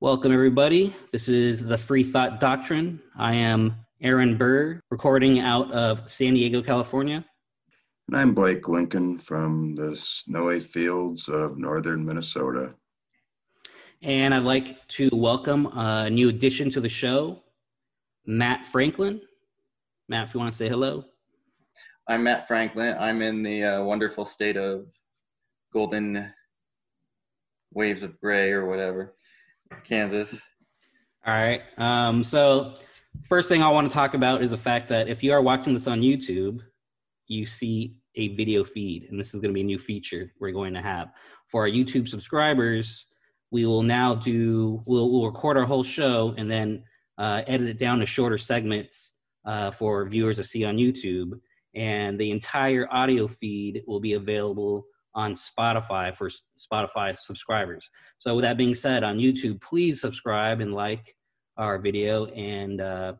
Welcome, everybody. This is the Free Thought Doctrine. I am Aaron Burr, recording out of San Diego, California. And I'm Blake Lincoln from the snowy fields of northern Minnesota. And I'd like to welcome a new addition to the show, Matt Franklin. Matt, if you want to say hello. I'm Matt Franklin. I'm in the uh, wonderful state of Golden Waves of Gray or whatever. Kansas. All right. Um, so, first thing I want to talk about is the fact that if you are watching this on YouTube, you see a video feed, and this is going to be a new feature we're going to have for our YouTube subscribers. We will now do we'll, we'll record our whole show and then uh, edit it down to shorter segments uh, for viewers to see on YouTube, and the entire audio feed will be available on Spotify for Spotify subscribers. So, with that being said, on YouTube, please subscribe and like our video and uh,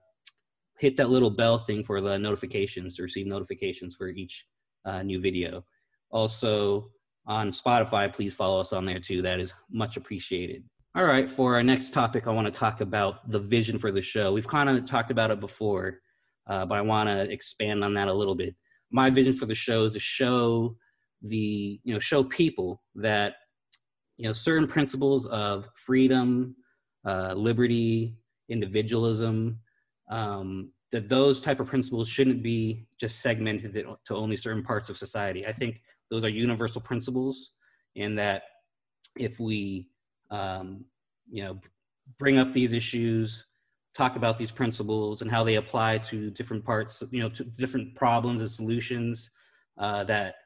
hit that little bell thing for the notifications to receive notifications for each uh, new video. Also, on Spotify, please follow us on there too. That is much appreciated. All right, for our next topic, I want to talk about the vision for the show. We've kind of talked about it before, uh, but I want to expand on that a little bit. My vision for the show is to show the you know show people that you know certain principles of freedom uh, liberty individualism um, that those type of principles shouldn't be just segmented to only certain parts of society. I think those are universal principles and that if we um, you know bring up these issues talk about these principles and how they apply to different parts you know to different problems and solutions uh, that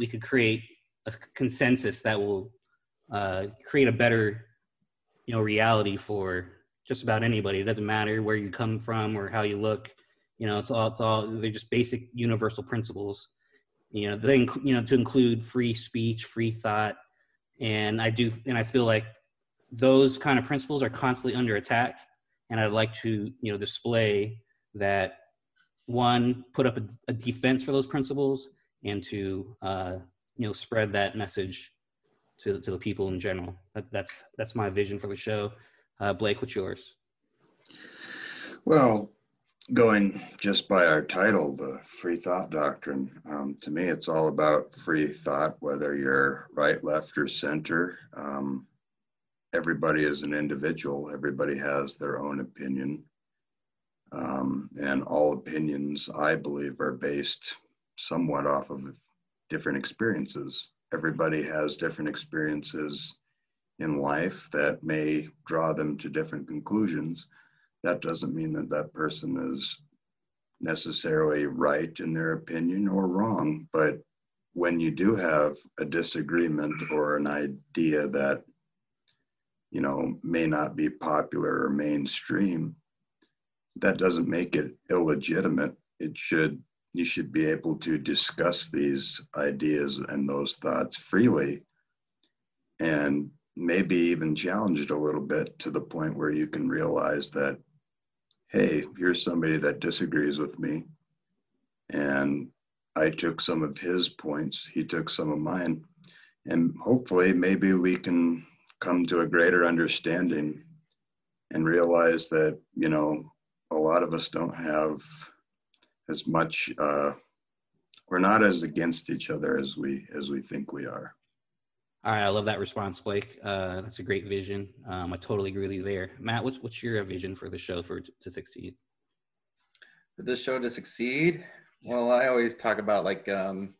we could create a consensus that will uh, create a better you know reality for just about anybody. It doesn't matter where you come from or how you look you know it's all it's all they're just basic universal principles. You know they you know to include free speech free thought and i do and i feel like those kind of principles are constantly under attack and i'd like to you know display that one put up a, a defense for those principles and to uh, you know spread that message to to the people in general. That, that's that's my vision for the show. Uh, Blake, what's yours? Well, going just by our title, the free thought doctrine, um, to me, it's all about free thought, whether you're right, left, or center. Um, everybody is an individual, everybody has their own opinion. Um, and all opinions, I believe, are based somewhat off of different experiences. Everybody has different experiences in life that may draw them to different conclusions. That doesn't mean that that person is necessarily right in their opinion or wrong, but when you do have a disagreement or an idea that you know may not be popular or mainstream that doesn't make it illegitimate it should you should be able to discuss these ideas and those thoughts freely and maybe even challenge it a little bit to the point where you can realize that hey here's somebody that disagrees with me. And i took some of his points he took some of mine. And hopefully maybe we can come to a greater understanding and realize that you know a lot of us don't have as much uh, we're not as against each other as we as we think we are. All right i love that response blake. Uh, that's a great vision. Um, i totally agree with you there. Matt what's what's your vision for the show for to succeed? For this show to succeed? Well i always talk about like um,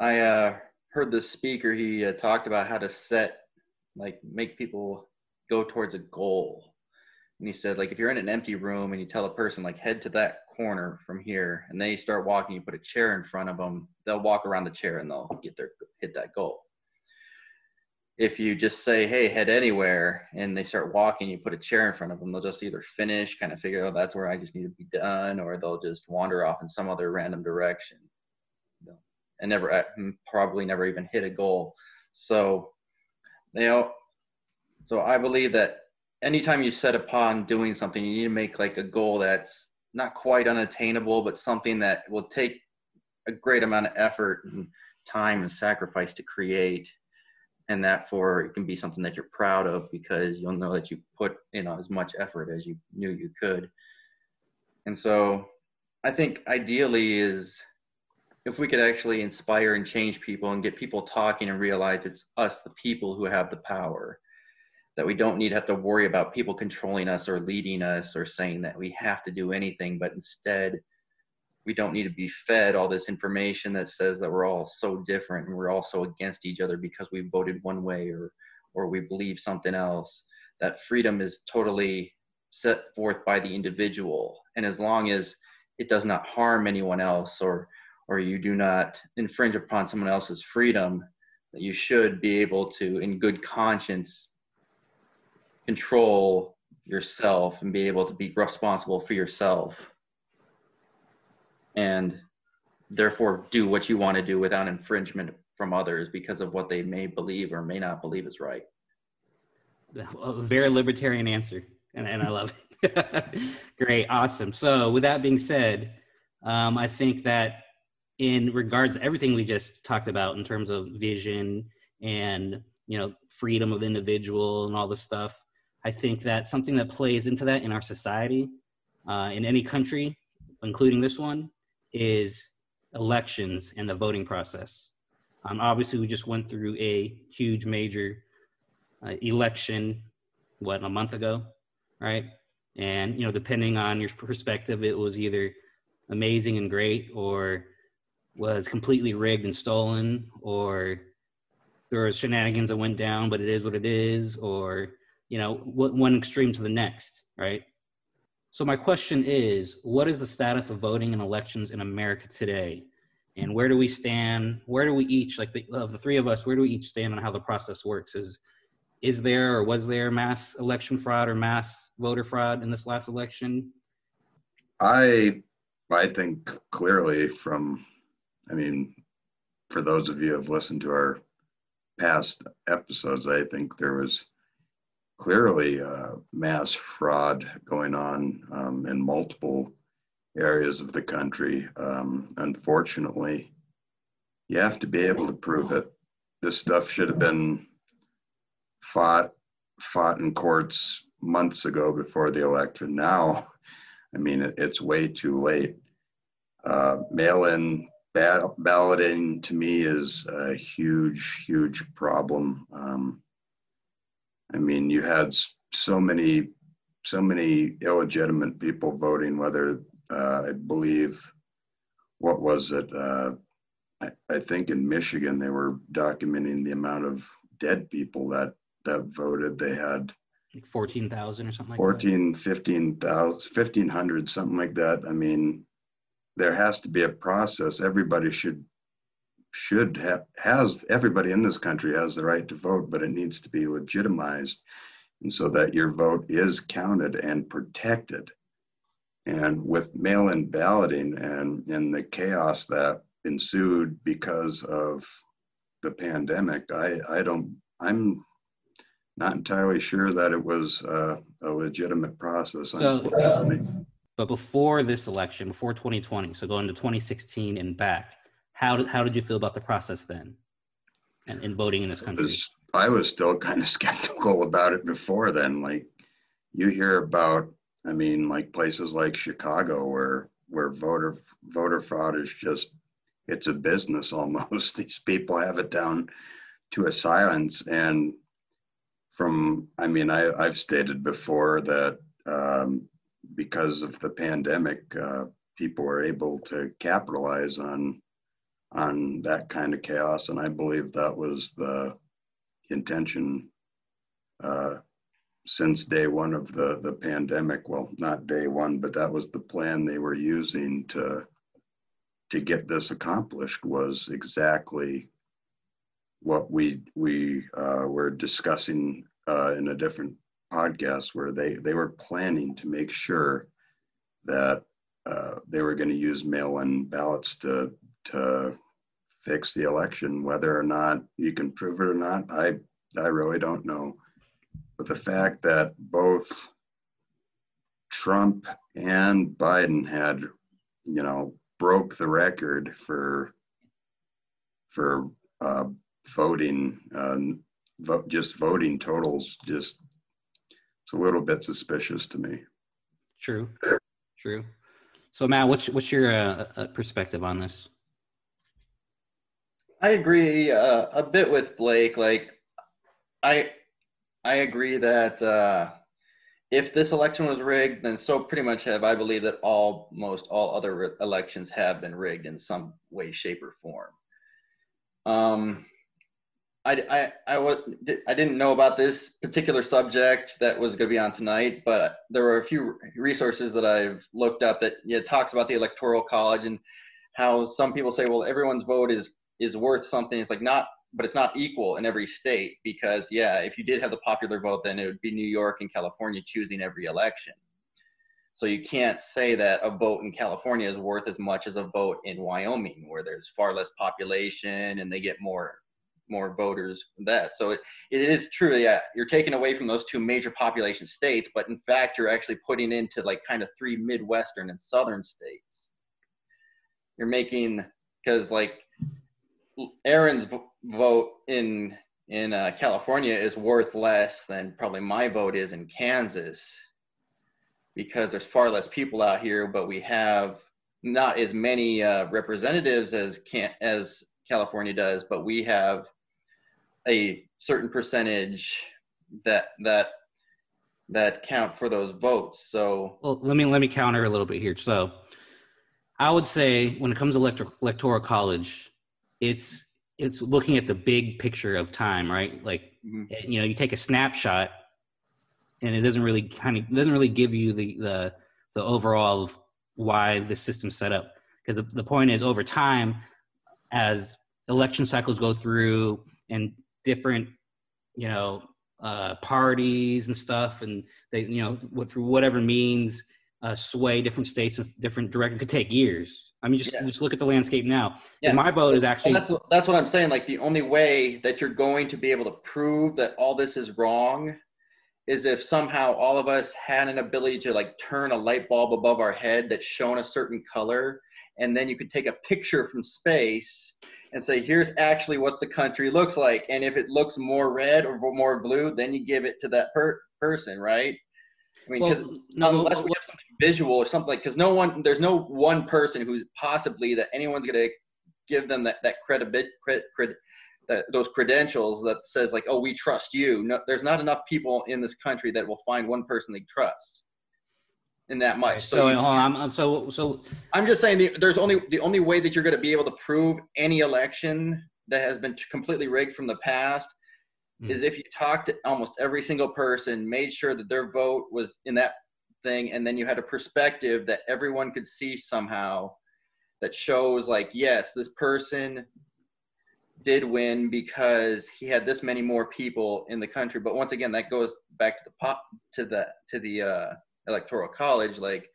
i uh, heard the speaker he uh, talked about how to set like make people go towards a goal and he said like if you're in an empty room and you tell a person like head to that corner from here and they start walking you put a chair in front of them they'll walk around the chair and they'll get their hit that goal. If you just say hey head anywhere and they start walking you put a chair in front of them they'll just either finish kind of figure oh, that's where i just need to be done or they'll just wander off in some other random direction. And never uh, probably never even hit a goal. So you know so i believe that anytime you set upon doing something you need to make like a goal that's not quite unattainable, but something that will take a great amount of effort and time and sacrifice to create. and that for it can be something that you're proud of because you'll know that you put you know as much effort as you knew you could and so i think ideally is if we could actually inspire and change people and get people talking and realize it's us the people who have the power that we don't need to have to worry about people controlling us or leading us or saying that we have to do anything but instead we don't need to be fed all this information that says that we're all so different and we're all so against each other because we voted one way or or we believe something else that freedom is totally set forth by the individual. And as long as it does not harm anyone else or or you do not infringe upon someone else's freedom that you should be able to in good conscience control yourself and be able to be responsible for yourself and therefore do what you want to do without infringement from others because of what they may believe or may not believe is right. A very libertarian answer, and, and I love it. Great, awesome. So, with that being said, um, I think that in regards to everything we just talked about in terms of vision and you know freedom of individual and all this stuff, I think that something that plays into that in our society, uh, in any country, including this one, is elections and the voting process. Um, obviously, we just went through a huge major uh, election, what, a month ago, right? And, you know, depending on your perspective, it was either amazing and great or was completely rigged and stolen or there was shenanigans that went down, but it is what it is, or, you know, one extreme to the next, right? So my question is, what is the status of voting in elections in America today? And where do we stand? Where do we each, like the, of the three of us, where do we each stand on how the process works? Is is there or was there mass election fraud or mass voter fraud in this last election? I I think clearly from I mean, for those of you who have listened to our past episodes, I think there was clearly uh, mass fraud going on um, in multiple areas of the country. Um, unfortunately, you have to be able to prove it. This stuff should have been fought fought in courts months ago before the election. Now, I mean, it, it's way too late. Uh, mail-in ball- balloting to me is a huge, huge problem. Um, I mean, you had so many, so many illegitimate people voting. Whether uh, I believe, what was it? Uh, I, I think in Michigan they were documenting the amount of dead people that that voted. They had like 14,000 or something like 14, 15,000, 1,500, something like that. I mean, there has to be a process. Everybody should should have has everybody in this country has the right to vote, but it needs to be legitimized, and so that your vote is counted and protected. And with mail-in balloting and in the chaos that ensued because of the pandemic, I I don't I'm not entirely sure that it was uh, a legitimate process. Unfortunately. So, but before this election, before 2020, so going to 2016 and back, how did how did you feel about the process then, and in voting in this country? Was, I was still kind of skeptical about it before then. Like you hear about, I mean, like places like Chicago where where voter voter fraud is just it's a business almost. These people have it down to a science and from i mean I, i've stated before that um, because of the pandemic uh, people were able to capitalize on on that kind of chaos. And I believe that was the intention uh, since day one of the, the pandemic. Well, not day one, but that was the plan they were using to to get this accomplished was exactly what we we uh, were discussing uh, in a different podcast where they they were planning to make sure that uh, they were going to use mail-in ballots to to fix the election. Whether or not you can prove it or not, I I really don't know. But the fact that both Trump and Biden had, you know, broke the record for for uh, voting uh, vote, just voting totals, just it's a little bit suspicious to me. True, true. So, Matt, what's what's your uh, uh, perspective on this? I agree uh, a bit with Blake. Like, I I agree that uh, if this election was rigged, then so pretty much have I believe that all most all other elections have been rigged in some way, shape, or form. Um, I, I, I, was, I didn't know about this particular subject that was going to be on tonight, but there were a few resources that I've looked up that you talks about the electoral college and how some people say, well, everyone's vote is is worth something. It's like not, but it's not equal in every state because yeah, if you did have the popular vote, then it would be New York and California choosing every election. So you can't say that a vote in California is worth as much as a vote in Wyoming, where there's far less population and they get more more voters that. So it, it is true, yeah, you're taking away from those two major population states, but in fact, you're actually putting into like kind of three Midwestern and Southern states. You're making, because like Aaron's vote in in uh, California is worth less than probably my vote is in Kansas because there's far less people out here, but we have not as many uh, representatives as can as California does, but we have a certain percentage that that that count for those votes. So well, let me let me counter a little bit here. So I would say when it comes to elector, electoral college, it's it's looking at the big picture of time, right? Like mm-hmm. you know, you take a snapshot, and it doesn't really kind of doesn't really give you the the the overall of why the system's set up. Because the, the point is, over time, as election cycles go through and different, you know, uh, parties and stuff, and they, you know, through whatever means, uh, sway different states and different direction could take years. I mean, just yeah. just look at the landscape now. Yeah. My vote is actually that's that's what I'm saying. Like the only way that you're going to be able to prove that all this is wrong is if somehow all of us had an ability to like turn a light bulb above our head that's shown a certain color, and then you could take a picture from space and say, here's actually what the country looks like. And if it looks more red or more blue, then you give it to that per- person, right? I mean, well, no, unless we have something visual or something like, because no one, there's no one person who's possibly that anyone's going to give them that that credibility, cred, cred, that those credentials that says like, oh, we trust you. No, there's not enough people in this country that will find one person they trust in that much. So, so hold on. so so I'm just saying the, there's only the only way that you're going to be able to prove any election that has been completely rigged from the past mm. is if you talk to almost every single person, made sure that their vote was in that thing, and then you had a perspective that everyone could see somehow that shows like yes, this person did win because he had this many more people in the country. But once again, that goes back to the pop to the to the uh, electoral college, like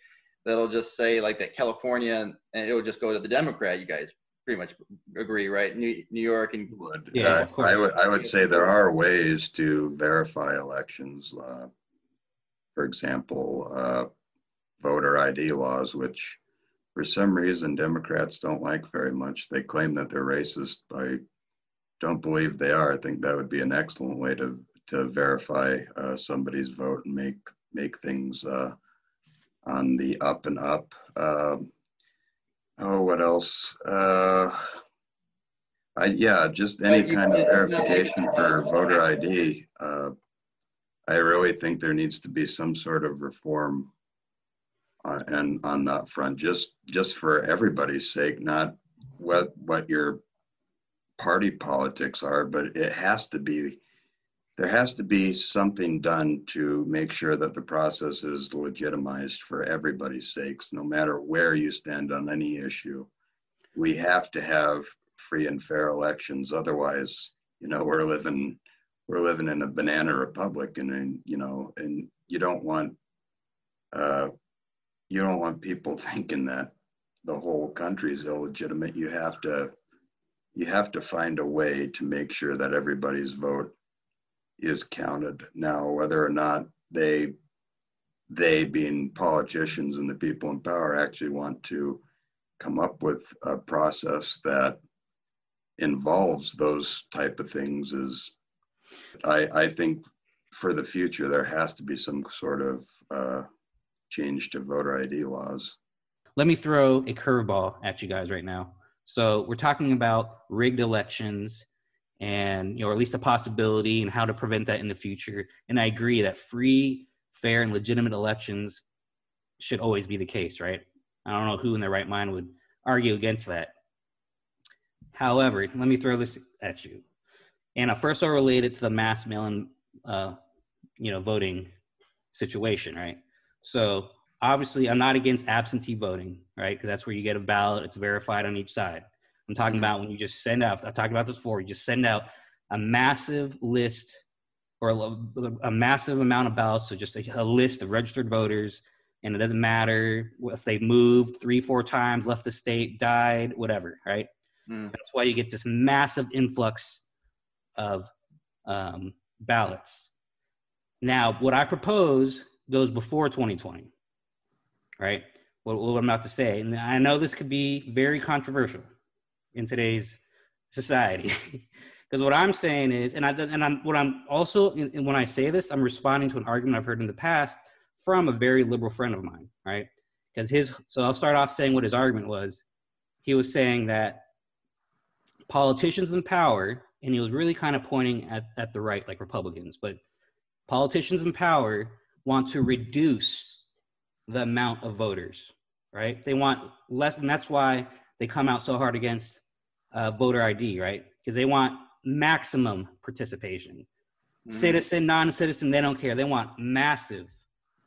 that'll just say like that California and it'll just go to the Democrat. You guys pretty much agree, right? New, New York and would. Yeah, uh, I would. I would say there are ways to verify elections. Uh, for example, uh, voter ID laws, which for some reason Democrats don't like very much. They claim that they're racist. I don't believe they are. I think that would be an excellent way to to verify uh, somebody's vote and make make things uh, on the up and up. Um, oh, what else? Uh, I, yeah, just any kind of verification for voter ID. I really think there needs to be some sort of reform uh, and on that front, just just for everybody's sake, not what what your party politics are, but it has to be there has to be something done to make sure that the process is legitimized for everybody's sakes, no matter where you stand on any issue. We have to have free and fair elections. Otherwise, you know, we're living we're living in a banana republic, and, you know, and you don't want uh, you don't want people thinking that the whole country is illegitimate. You have to you have to find a way to make sure that everybody's vote is counted. Now, whether or not they, they being politicians and the people in power, actually want to come up with a process that involves those type of things is I, I think for the future, there has to be some sort of uh, change to voter ID laws. Let me throw a curveball at you guys right now. So we're talking about rigged elections and you know, or at least a possibility and how to prevent that in the future. And I agree that free, fair, and legitimate elections should always be the case, right? I don't know who in their right mind would argue against that. However, let me throw this at you. And first, are related to the mass mail-in, uh, you know, voting situation, right? So obviously, I'm not against absentee voting, right? Because that's where you get a ballot; it's verified on each side. I'm talking about when you just send out. I talked about this before. You just send out a massive list or a, a massive amount of ballots, so just a, a list of registered voters and it doesn't matter if they moved three, four times, left the state, died, whatever, right? Mm. That's why you get this massive influx of um, ballots. Now, what I propose goes before 2020, right? What, what I'm about to say, and I know this could be very controversial in today's society. Because what I'm saying is, and I and I'm what I'm also and when I say this, I'm responding to an argument I've heard in the past from a very liberal friend of mine, right? Because his, so I'll start off saying what his argument was. He was saying that politicians in power, and he was really kind of pointing at, at the right, like Republicans, but politicians in power want to reduce the amount of voters, right? They want less, and that's why they come out so hard against uh, voter ID, right? Because they want maximum participation. Mm-hmm. Citizen, non citizen, they don't care. They want massive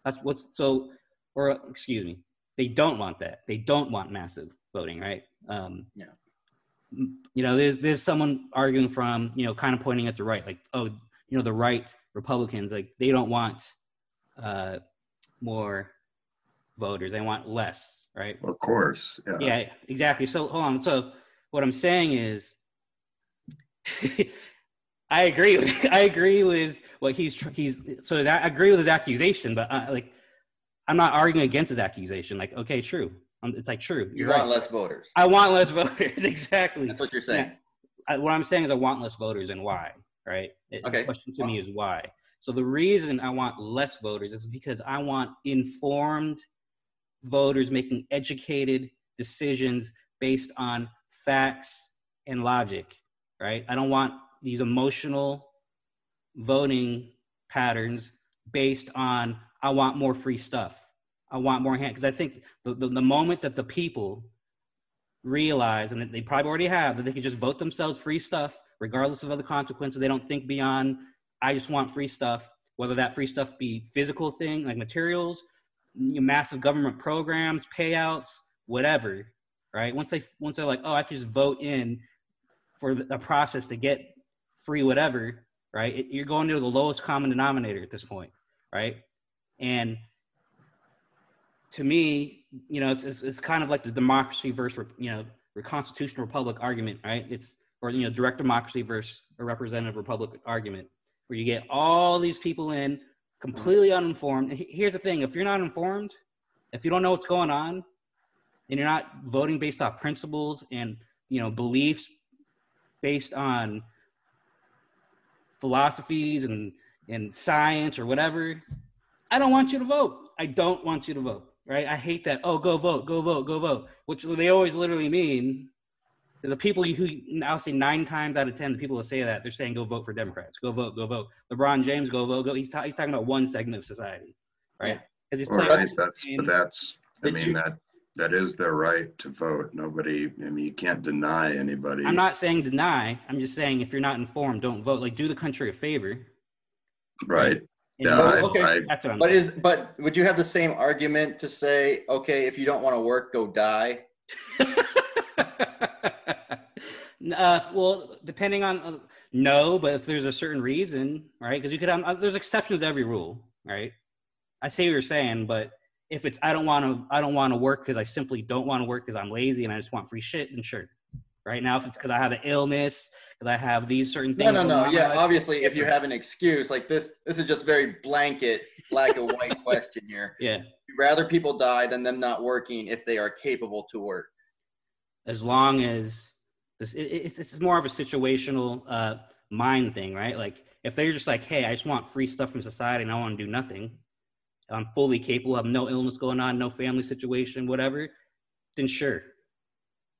that's what's so, or excuse me, they don't want that. They don't want massive voting, right? Um, yeah. You know, there's there's someone arguing from you know, kind of pointing at the right, like, oh, you know, the right Republicans, like they don't want uh, more voters. They want less, right? Of course. Yeah. Yeah, exactly. So hold on. So what I'm saying is I agree. With, I agree with what he's he's. So I agree with his accusation, but I, like, I'm not arguing against his accusation. Like, okay, true. Um, it's like true. you want right. less voters. I want less voters. exactly. That's what you're saying. Yeah. I, what I'm saying is I want less voters, and why? Right. It, okay. The question to me is why. So the reason I want less voters is because I want informed voters making educated decisions based on facts and logic. Right. I don't want these emotional voting patterns based on I want more free stuff. I want more hand because I think the, the, the moment that the people realize and they probably already have that they can just vote themselves free stuff regardless of other consequences. They don't think beyond I just want free stuff, whether that free stuff be physical thing like materials, massive government programs, payouts, whatever. Right? Once they once they're like, oh, I can just vote in for a process to get free whatever, right? It, you're going to the lowest common denominator at this point, right? And to me, you know, it's, it's, it's kind of like the democracy versus, you know, constitutional republic argument, right? It's, or, you know, direct democracy versus a representative republic argument, where you get all these people in completely uninformed. Here's the thing if you're not informed, if you don't know what's going on, and you're not voting based off principles and, you know, beliefs based on philosophies and and science or whatever, I don't want you to vote. I don't want you to vote. Right? I hate that. Oh, go vote, go vote, go vote. Which they always literally mean the people who I'll say nine times out of ten, the people that say that they're saying go vote for Democrats, go vote, go vote. LeBron James, go vote, go. He's, ta- he's talking about one segment of society, right? Because he's right. That's but that's. I mean you, that that is their right to vote. Nobody, I mean, you can't deny anybody. I'm not saying deny. I'm just saying if you're not informed, don't vote. Like, do the country a favor. Right. Yeah. I, okay. I, That's what I'm but saying. is but would you have the same argument to say, okay, if you don't want to work, go die? uh, well, depending on uh, no, but if there's a certain reason, right? Because you could um, uh, there's exceptions to every rule, right? I see what you're saying, but if it's I don't want to I don't want to work because I simply don't want to work because I'm lazy and I just want free shit, then sure. Right now, if it's because I have an illness, because I have these certain things. No, no, no. Yeah, obviously, if you have an excuse like this, this is just very blanket, black and white question here. Yeah. You'd rather people die than them not working if they are capable to work. As long as this, it, it's it's more of a situational uh, mind thing, right? Like If they're just like, hey, I just want free stuff from society and I want to do nothing, I'm fully capable, of no illness going on, no family situation, whatever, then sure.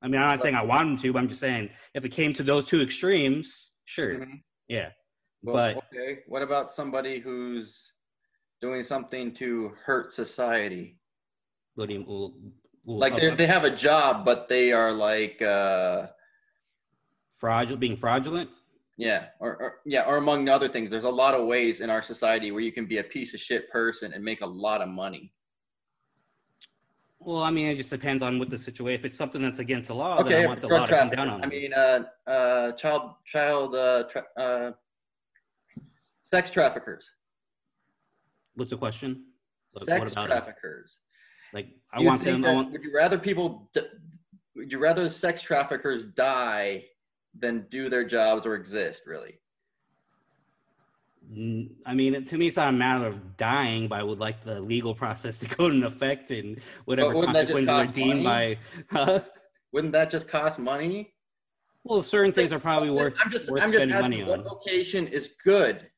I mean, I'm not saying I want them to, but I'm just saying if it came to those two extremes, sure. Mhm. Yeah. Well, but okay, what about somebody who's doing something to hurt society? what do you, well, well, Like they, uh, they have a job, but they are like, uh, fraudulent, being fraudulent? yeah, or, or yeah, or among other things. There's a lot of ways in our society where you can be a piece of shit person and make a lot of money. Well, I mean, it just depends on what the situation. If it's something that's against the law, then okay, I want the law to come down on I mean, uh, uh, child, child, uh, tra- uh, sex traffickers. What's the question? What- sex what about 'em? traffickers. Like, I you want them. I want. Would you rather people? d- Would you rather sex traffickers die than do their jobs or exist? Really? I mean, to me, it's not a matter of dying, but I would like the legal process to go into effect and whatever wouldn't that just consequences are deemed by. Huh? Wouldn't that just cost money? Well, certain things are probably worth I'm just, worth I'm just spending money what location is good.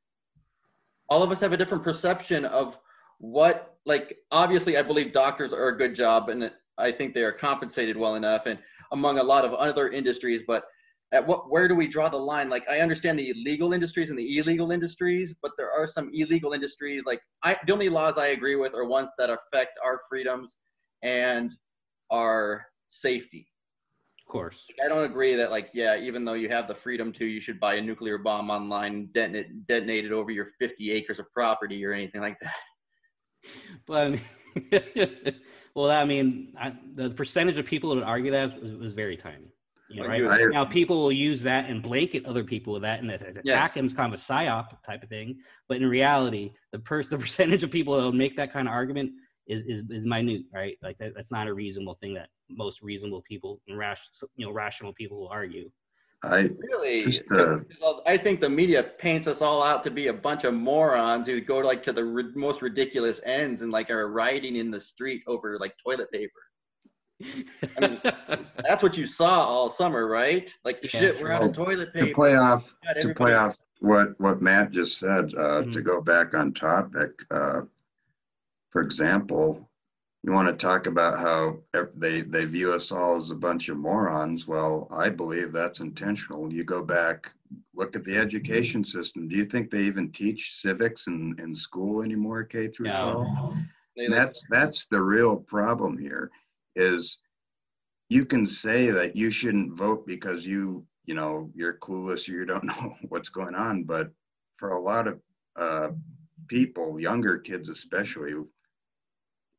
All of us have a different perception of what, like, obviously, I believe doctors are a good job, and I think they are compensated well enough, and among a lot of other industries. But at what, where do we draw the line? Like, I understand the legal industries and the illegal industries, but there are some illegal industries. Like, I, the only laws I agree with are ones that affect our freedoms and our safety. Of course. I don't agree that like yeah, even though you have the freedom to, you should buy a nuclear bomb online, detonate detonate it over your 50 acres of property or anything like that. But I mean, well, I mean, I, the percentage of people that would argue that was, was very tiny. You know, right? I- now, people will use that and blanket other people with that, and attack Yes. him is kind of a psyop type of thing. But in reality, the pers- the percentage of people that will make that kind of argument is is, is minute, right? Like that, that's not a reasonable thing that most reasonable people and rash, you know, rational people will argue. I Really, Just, uh, I think the media paints us all out to be a bunch of morons who go like to the ri- most ridiculous ends and like are rioting in the street over like toilet paper. Mean, That's what you saw all summer, right? Like Yeah, shit, we're out of true. toilet to paper. play off God, to play off what what Matt just said, uh, to Mhm. go back on topic, uh, for example, you want to talk about how they they view us all as a bunch of morons. Well, I believe that's intentional. You go back, look at the education system. Do you think they even teach civics in in school anymore, K through twelve? They, that's that's the real problem here is you can say that you shouldn't vote because you you know you're clueless or you don't know what's going on but for a lot of uh, people younger kids especially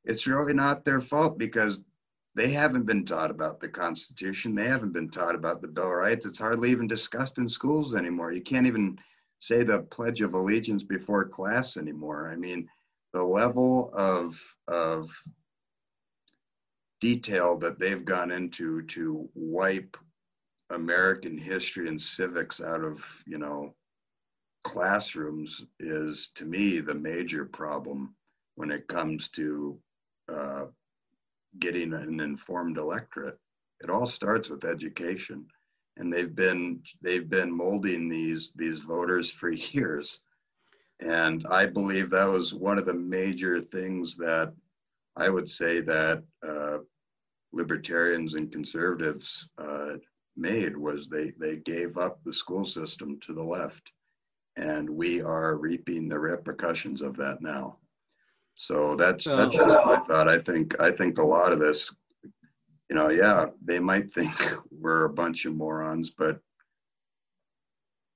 it's really not their fault because they haven't been taught about the constitution. They haven't been taught about the bill of rights. It's hardly even discussed in schools anymore. You can't even say the pledge of allegiance before class anymore. I mean the level of of detail that they've gone into to wipe American history and civics out of you know classrooms is to me the major problem when it comes to uh, getting an informed electorate. It all starts with education, and they've been they've been molding these these voters for years. And I believe that was one of the major things that I would say that uh, libertarians and conservatives uh, made was they they gave up the school system to the left, and we are reaping the repercussions of that now. So that's that's just my thought. I think I think a lot of this, you know, yeah, they might think we're a bunch of morons, but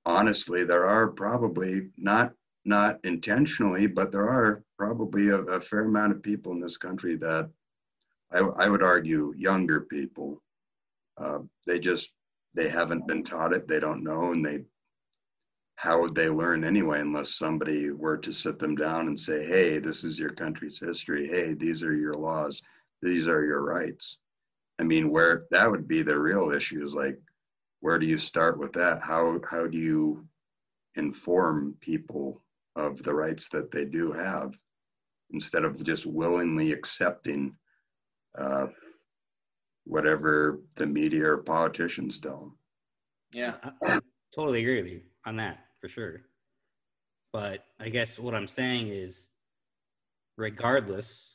honestly, there are probably not not intentionally, but there are probably a, a fair amount of people in this country that I, I would argue younger people. Uh, they just they haven't been taught it. They don't know, and they how would they learn anyway unless somebody were to sit them down and say, "Hey, this is your country's history. Hey, these are your laws. These are your rights." I mean, where that would be the real issue is like, where do you start with that? How how do you inform people of the rights that they do have instead of just willingly accepting uh, whatever the media or politicians tell them. yeah. I, I totally agree with you on that for sure. But I guess what I'm saying is, regardless,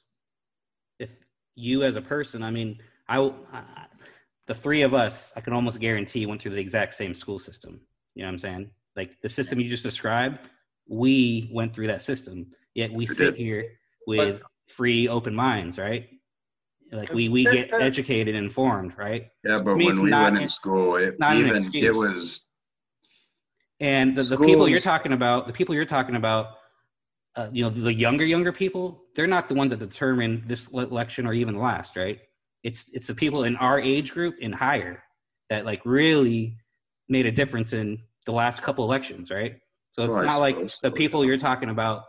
if you as a person, I mean, I, I the three of us, I can almost guarantee went through the exact same school system. You know what I'm saying? Like the system you just described, we went through that system. Yet we sit here with free, open minds, right? Like we we get educated, and informed, right? Yeah, but when we went in school, it even it was. And the, the people you're talking about, the people you're talking about, uh, you know, the younger younger people, they're not the ones that determine this election or even last, right? It's it's the people in our age group and higher that like really made a difference in the last couple elections, right? So it's well, not like the people you're talking about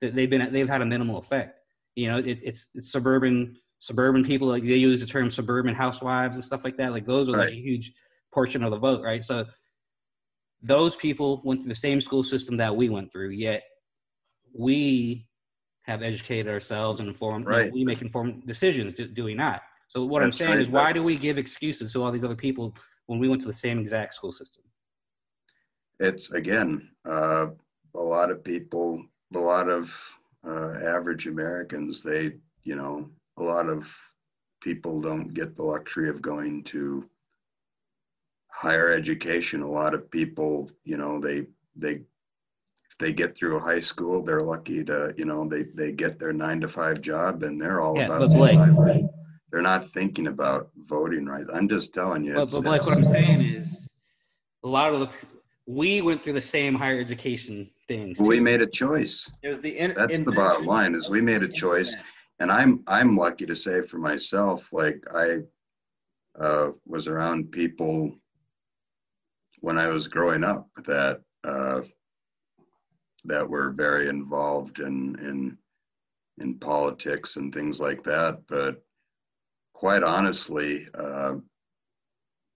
that they've been they've had a minimal effect. You know, it's it's, it's suburban suburban people like they use the term suburban housewives and stuff like that. Like those are right. like a huge portion of the vote, right? So those people went through the same school system that we went through, yet we have educated ourselves and informed. Right. You know, we make informed decisions, do, do we not? So what That's I'm saying right. is, why do we give excuses to all these other people when we went to the same exact school system? It's again, uh, a lot of people, a lot of uh, average Americans, they, you know, a lot of people don't get the luxury of going to higher education. A lot of people, you know, they they if they get through high school, they're lucky to, you know, they they get their nine to five job and they're all yeah, about survival. They're not thinking about voting right. I'm just telling you. But, but like what I'm saying is, a lot of the we went through the same higher education things. We made a choice. It was the in, That's the bottom line. Is we made a choice, and I'm I'm lucky to say for myself, like I uh, was around people when I was growing up that uh, that were very involved in in in politics and things like that. But quite honestly, uh,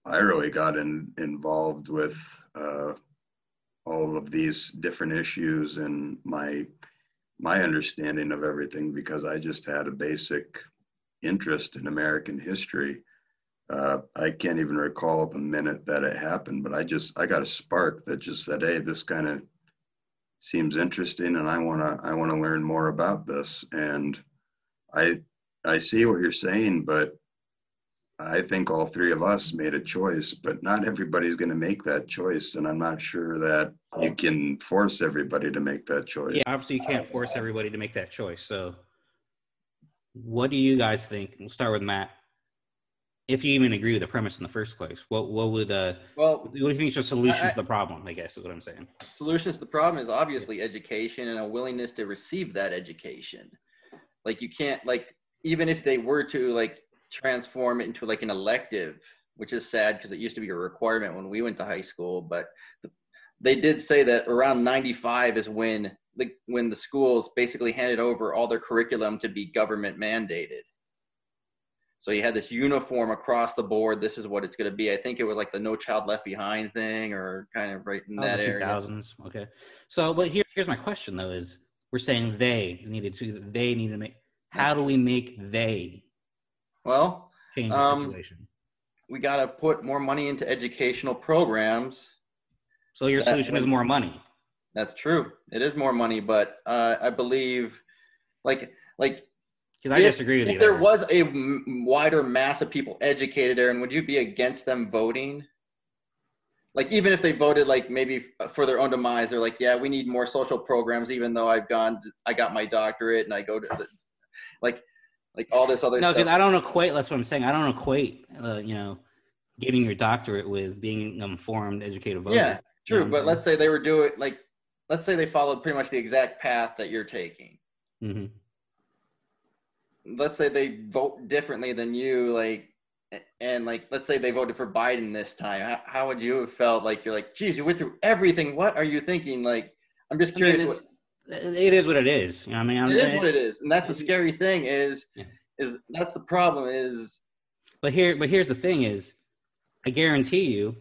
I really got in, involved with uh, all of these different issues and my my understanding of everything because I just had a basic interest in American history. Uh, I can't even recall the minute that it happened, but I just I got a spark that just said, "Hey, this kind of seems interesting, and I wanna I wanna learn more about this." And I I see what you're saying, but I think all three of us made a choice, but not everybody's going to make that choice. And I'm not sure that you can force everybody to make that choice. Yeah, obviously, you can't force everybody to make that choice. So, what do you guys think? We'll start with Matt. If you even agree with the premise in the first place, what what would uh well what do you think is the solution I, to the problem? I guess is what I'm saying. Solution to the problem is obviously education and a willingness to receive that education. Like you can't like even if they were to like transform it into like an elective, which is sad because it used to be a requirement when we went to high school. But they did say that around 95 is when the when the schools basically handed over all their curriculum to be government mandated. So you had this uniform across the board. This is what it's going to be. I think it was like the No Child Left Behind thing, or kind of right in that, that area. 2000s. Okay. So, but here, here's my question though: Is we're saying they needed to, they need to make. How do we make they well, change the um, situation. We got to put more money into educational programs. So your solution is more money. That's true. It is more money, but uh, I believe, like, like because I disagree with if you. If there was a wider mass of people educated there, and would you be against them voting? Like even if they voted like maybe for their own demise, they're like, yeah, we need more social programs. Even though I've gone, I got my doctorate and I go to, the, like like all this other no because i don't equate that's what i'm saying i don't equate uh, you know getting your doctorate with being an informed educated voter. Yeah true you know but let's say they were doing like let's say they followed pretty much the exact path that you're taking. Mm-hmm. let's say they vote differently than you like and like let's say they voted for biden this time how, how would you have felt? Like you're like geez you went through everything what are you thinking? Like i'm just curious I mean, what, it is what it is. You know I mean, I'm, it is what it is, and that's the scary thing. Is yeah. is that's the problem. Is but here, but here's the thing: is I guarantee you,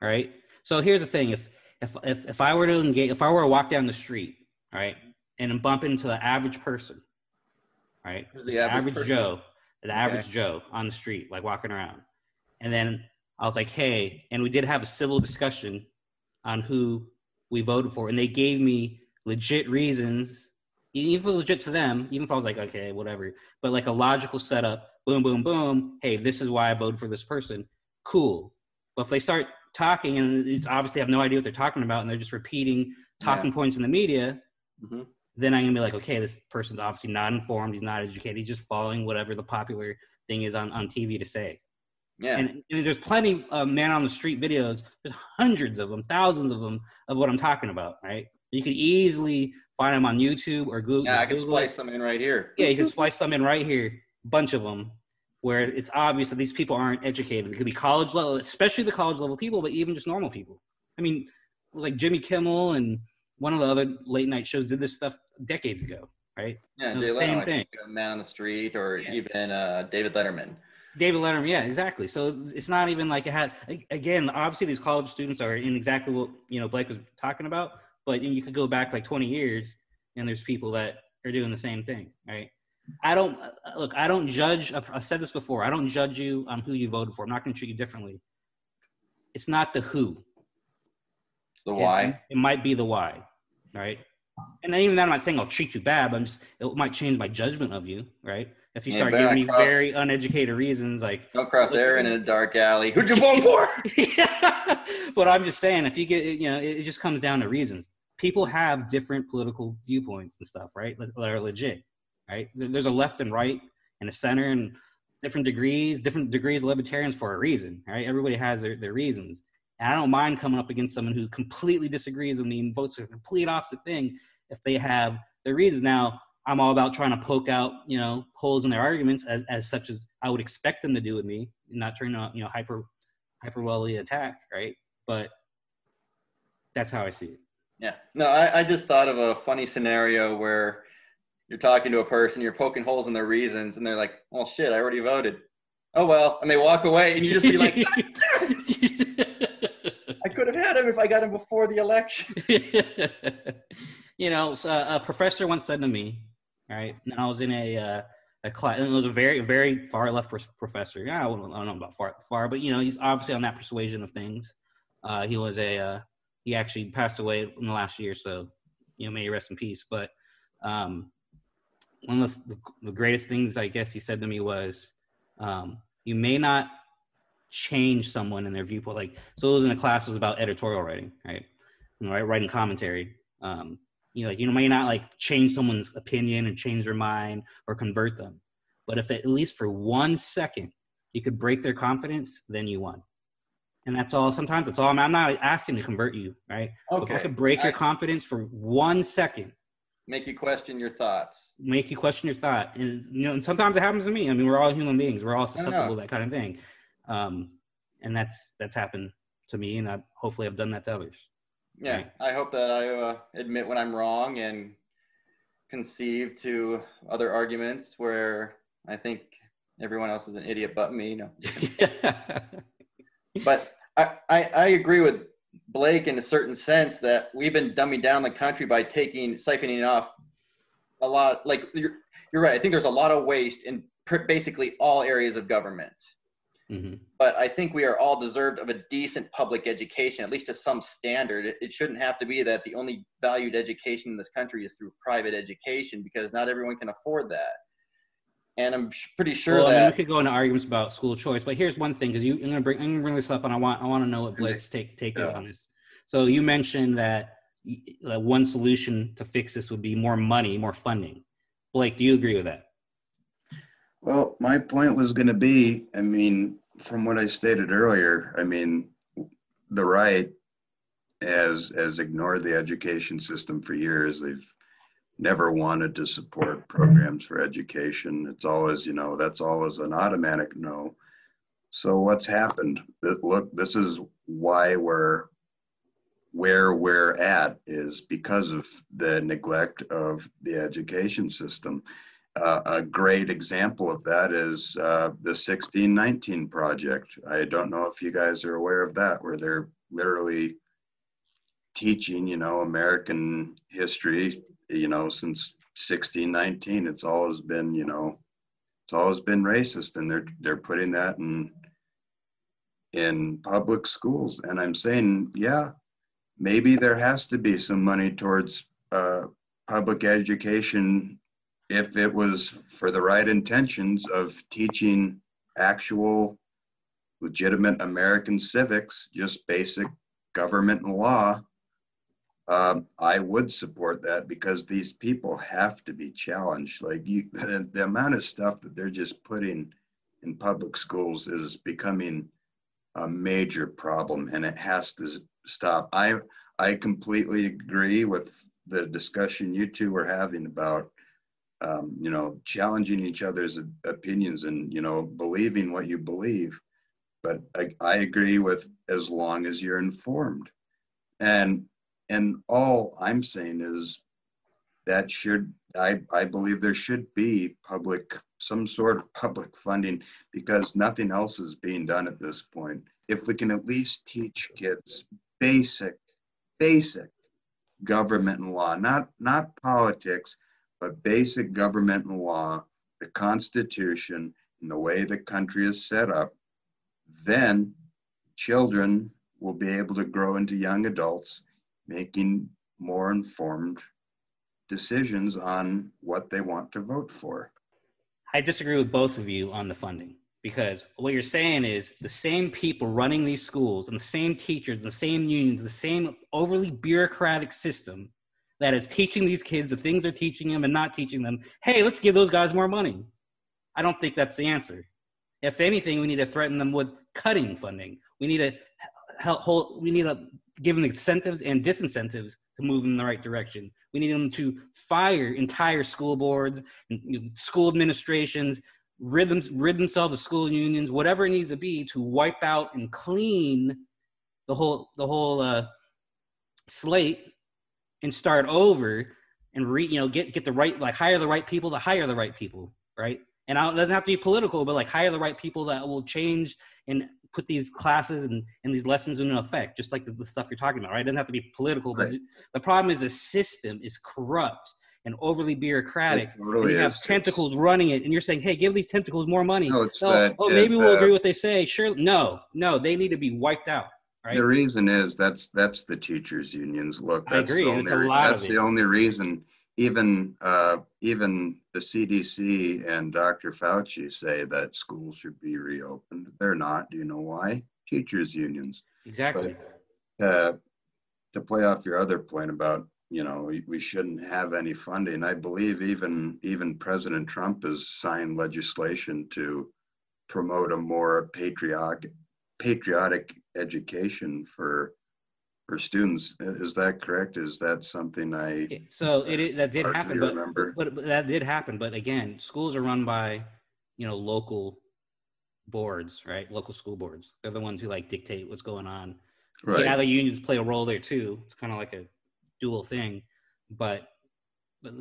right? So here's the thing: if if if if I were to engage, if I were to walk down the street, right, and bump into the average person, right, the average, average Joe, the okay. average Joe on the street, like walking around, and then I was like, hey, and we did have a civil discussion on who we voted for, and they gave me legit reasons, even if it was legit to them, even if I was like, okay, whatever, but like a logical setup, boom, boom, boom. Hey, this is why I voted for this person. Cool. But if they start talking and it's obviously have no idea what they're talking about and they're just repeating talking yeah. points in the media, mm-hmm. then I'm gonna be like, okay, this person's obviously not informed. He's not educated. He's just following whatever the popular thing is on, on TV to say. Yeah. And, and there's plenty of man on the street videos. There's hundreds of them, thousands of them of what I'm talking about, right? You could easily find them on YouTube or Google. Yeah, I can Google splice it. them in right here. Yeah, you can splice them in right here. Bunch of them where it's obvious that these people aren't educated. It could be college level, especially the college level people, but even just normal people. I mean, it was like Jimmy Kimmel and one of the other late night shows did this stuff decades ago, right? Yeah, the same thing. Man on the Street or yeah. even uh, David Letterman. David Letterman, yeah, exactly. So it's not even like it had. Again, obviously these college students are in exactly what you know Blake was talking about, but you could go back like 20 years and there's people that are doing the same thing, right? I don't look. I don't judge. I've said this before. I don't judge you on who you voted for. I'm not going to treat you differently. It's not the who. It's the why. It, it might be the why, right? And even then, I'm not saying I'll treat you bad, but I'm just it might change my judgment of you, right? If you yeah, start giving me cross, very uneducated reasons, like don't cross Aaron in a dark alley. Who'd you vote for? yeah. But I'm just saying, if you get, you know, it, it just comes down to reasons. People have different political viewpoints and stuff, right? That are legit right? There's a left and right and a center and different degrees, different degrees of libertarians for a reason, right? Everybody has their, their reasons. And I don't mind coming up against someone who completely disagrees with me and votes for the complete opposite thing if they have their reasons. Now, I'm all about trying to poke out, you know, holes in their arguments as, as such as I would expect them to do with me, not turn out, you know, hyper hyperbole attack, right? But that's how I see it. Yeah. No, I, I just thought of a funny scenario where you're talking to a person, you're poking holes in their reasons, and they're like, "Well, shit, I already voted." Oh well, and they walk away, and you just be like, ah, "I could have had him if I got him before the election." you know, so a professor once said to me, right, and I was in a uh, a class, and it was a very very far left professor. I don't, I don't know about far far, but you know, he's obviously on that persuasion of things. Uh, he was a uh, he actually passed away in the last year, so you know, may he rest in peace. But um, one of the, the greatest things I guess he said to me was, um, "You may not change someone in their viewpoint." Like, so it was in a class it was about editorial writing, right? Right, writing commentary. Um, you know, like you know, may not like change someone's opinion and change their mind or convert them, but if at least for one second you could break their confidence, then you won. And that's all. Sometimes that's all. I'm, I'm not asking to convert you, right? Okay. If I could break I, your confidence for one second, make you question your thoughts make you question your thought and you know and sometimes it happens to me i mean we're all human beings we're all susceptible to that kind of thing um and that's that's happened to me and i hopefully i've done that to others yeah right? i hope that i uh, admit when i'm wrong and conceive to other arguments where i think everyone else is an idiot but me no but I, I i agree with Blake in a certain sense that we've been dumbing down the country by taking siphoning off a lot. Like you're, you're right. I think there's a lot of waste in basically all areas of government. Mm-hmm. But I think we are all deserved of a decent public education, at least to some standard. It, it shouldn't have to be that the only valued education in this country is through private education because not everyone can afford that. And I'm pretty sure well, that I mean, we could go into arguments about school choice, but here's one thing because you, I'm gonna bring, I'm gonna bring this up, and I want, I want to know what Blake's take take yeah. on this. So you mentioned that uh, one solution to fix this would be more money, more funding. Blake, do you agree with that? Well, my point was going to be, I mean, from what I stated earlier, I mean, the right has has ignored the education system for years. They've never wanted to support programs for education. It's always, you know, that's always an automatic no. So what's happened? Look, this is why we're where we're at is because of the neglect of the education system. A great example of that is uh, the 1619 project. I don't know if you guys are aware of that, where they're literally teaching, you know, American history you know, since 1619, it's always been, you know, it's always been racist, and they're they're putting that in in public schools. And I'm saying, yeah, maybe there has to be some money towards uh, public education if it was for the right intentions of teaching actual legitimate American civics, just basic government and law, um, I would support that because these people have to be challenged. Like you, the, the amount of stuff that they're just putting in public schools is becoming a major problem, and it has to stop. I I completely agree with the discussion you two were having about um, you know challenging each other's opinions and you know believing what you believe. But I, I agree with as long as you're informed, and and all I'm saying is that should I, I believe there should be public some sort of public funding because nothing else is being done at this point. If we can at least teach kids basic, basic government and law, not not politics, but basic government law, the Constitution, and the way the country is set up, then children will be able to grow into young adults making more informed decisions on what they want to vote for. I disagree with both of you on the funding because what you're saying is the same people running these schools and the same teachers and the same unions, the same overly bureaucratic system that is teaching these kids the things they're teaching them and not teaching them. Hey, let's give those guys more money. I don't think that's the answer. If anything, we need to threaten them with cutting funding. We need to help hold, we need to give them incentives and disincentives to move in the right direction. We need them to fire entire school boards school administrations, rid, them, rid themselves of school unions, whatever it needs to be to wipe out and clean the whole the whole uh, slate and start over and re you know get get the right like hire the right people to hire the right people right and it doesn't have to be political but like hire the right people that will change and put these classes and, and these lessons into effect, just like the, the stuff you're talking about, right? It doesn't have to be political, right. but the problem is the system is corrupt and overly bureaucratic. Totally and you have is. tentacles running it, and you're saying, "Hey, give these tentacles more money." No, it's so, that, oh, maybe we'll agree what they say. Sure, no, no, they need to be wiped out. Right? The reason is that's that's the teachers' unions. Look, that's I agree. The only, it's a lot that's the only reason. Even uh, even the CDC and Dr. Fauci say that schools should be reopened. They're not. Do you know why? Teachers' unions. Exactly. But, uh, to play off your other point about you know we, we shouldn't have any funding, I believe even even President Trump has signed legislation to promote a more patriotic patriotic education for for students. Is that correct? Is that something I? So it that did happen, but, remember. but but that did happen. But again, schools are run by you know local boards, right? Local school boards. They're the ones who like dictate what's going on. Right. Yeah, the unions play a role there too. It's kind of like a dual thing, but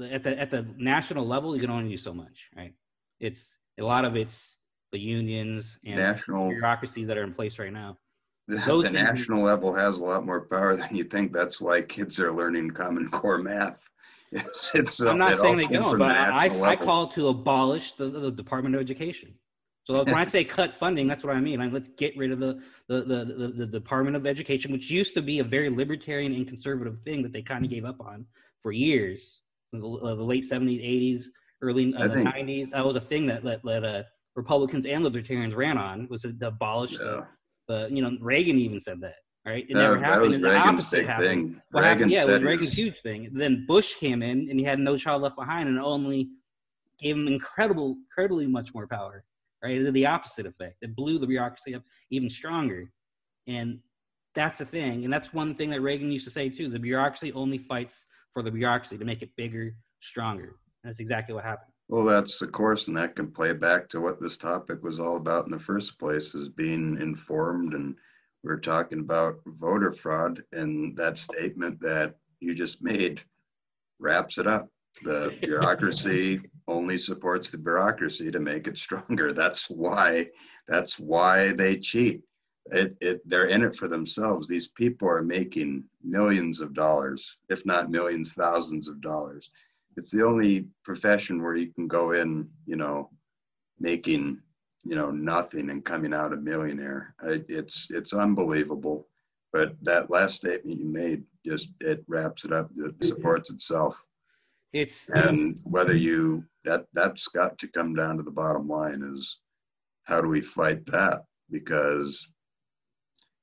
at the at the national level, you can only do so much, right? It's a lot of it's the unions and national bureaucracies that are in place right now the, the national level has a lot more power than you think. That's why kids are learning Common Core math. It's, it's, I'm not saying they don't, but I, I call to abolish the, the Department of Education. So when I say cut funding, that's what I mean. Like, let's get rid of the the, the the, the Department of Education, which used to be a very libertarian and conservative thing that they kind of gave up on for years. The, uh, the late 70s, 80s, early uh, 90s. That was a thing that let, let uh, Republicans and libertarians ran on was to abolish yeah. the but you know, Reagan even said that. Right? It never happened. and the opposite happened. Thing. What Reagan happened? Yeah, it was Reagan's huge thing. Then Bush came in and he had no child left behind and only gave him incredible, incredibly much more power. Right? It did the opposite effect. It blew the bureaucracy up even stronger. And that's the thing. And that's one thing that Reagan used to say too. The bureaucracy only fights for the bureaucracy to make it bigger, stronger. And that's exactly what happened. Well, that's the course, and that can play back to what this topic was all about in the first place is being informed. And we're talking about voter fraud, and that statement that you just made wraps it up. The bureaucracy only supports the bureaucracy to make it stronger. That's why that's why they cheat. It, it they're in it for themselves. These people are making millions of dollars, if not millions, thousands of dollars it's the only profession where you can go in, you know, making, you know, nothing and coming out a millionaire. It's it's unbelievable. But that last statement you made just it wraps it up. It supports itself. It's And whether you that that's got to come down to the bottom line is how do we fight that? Because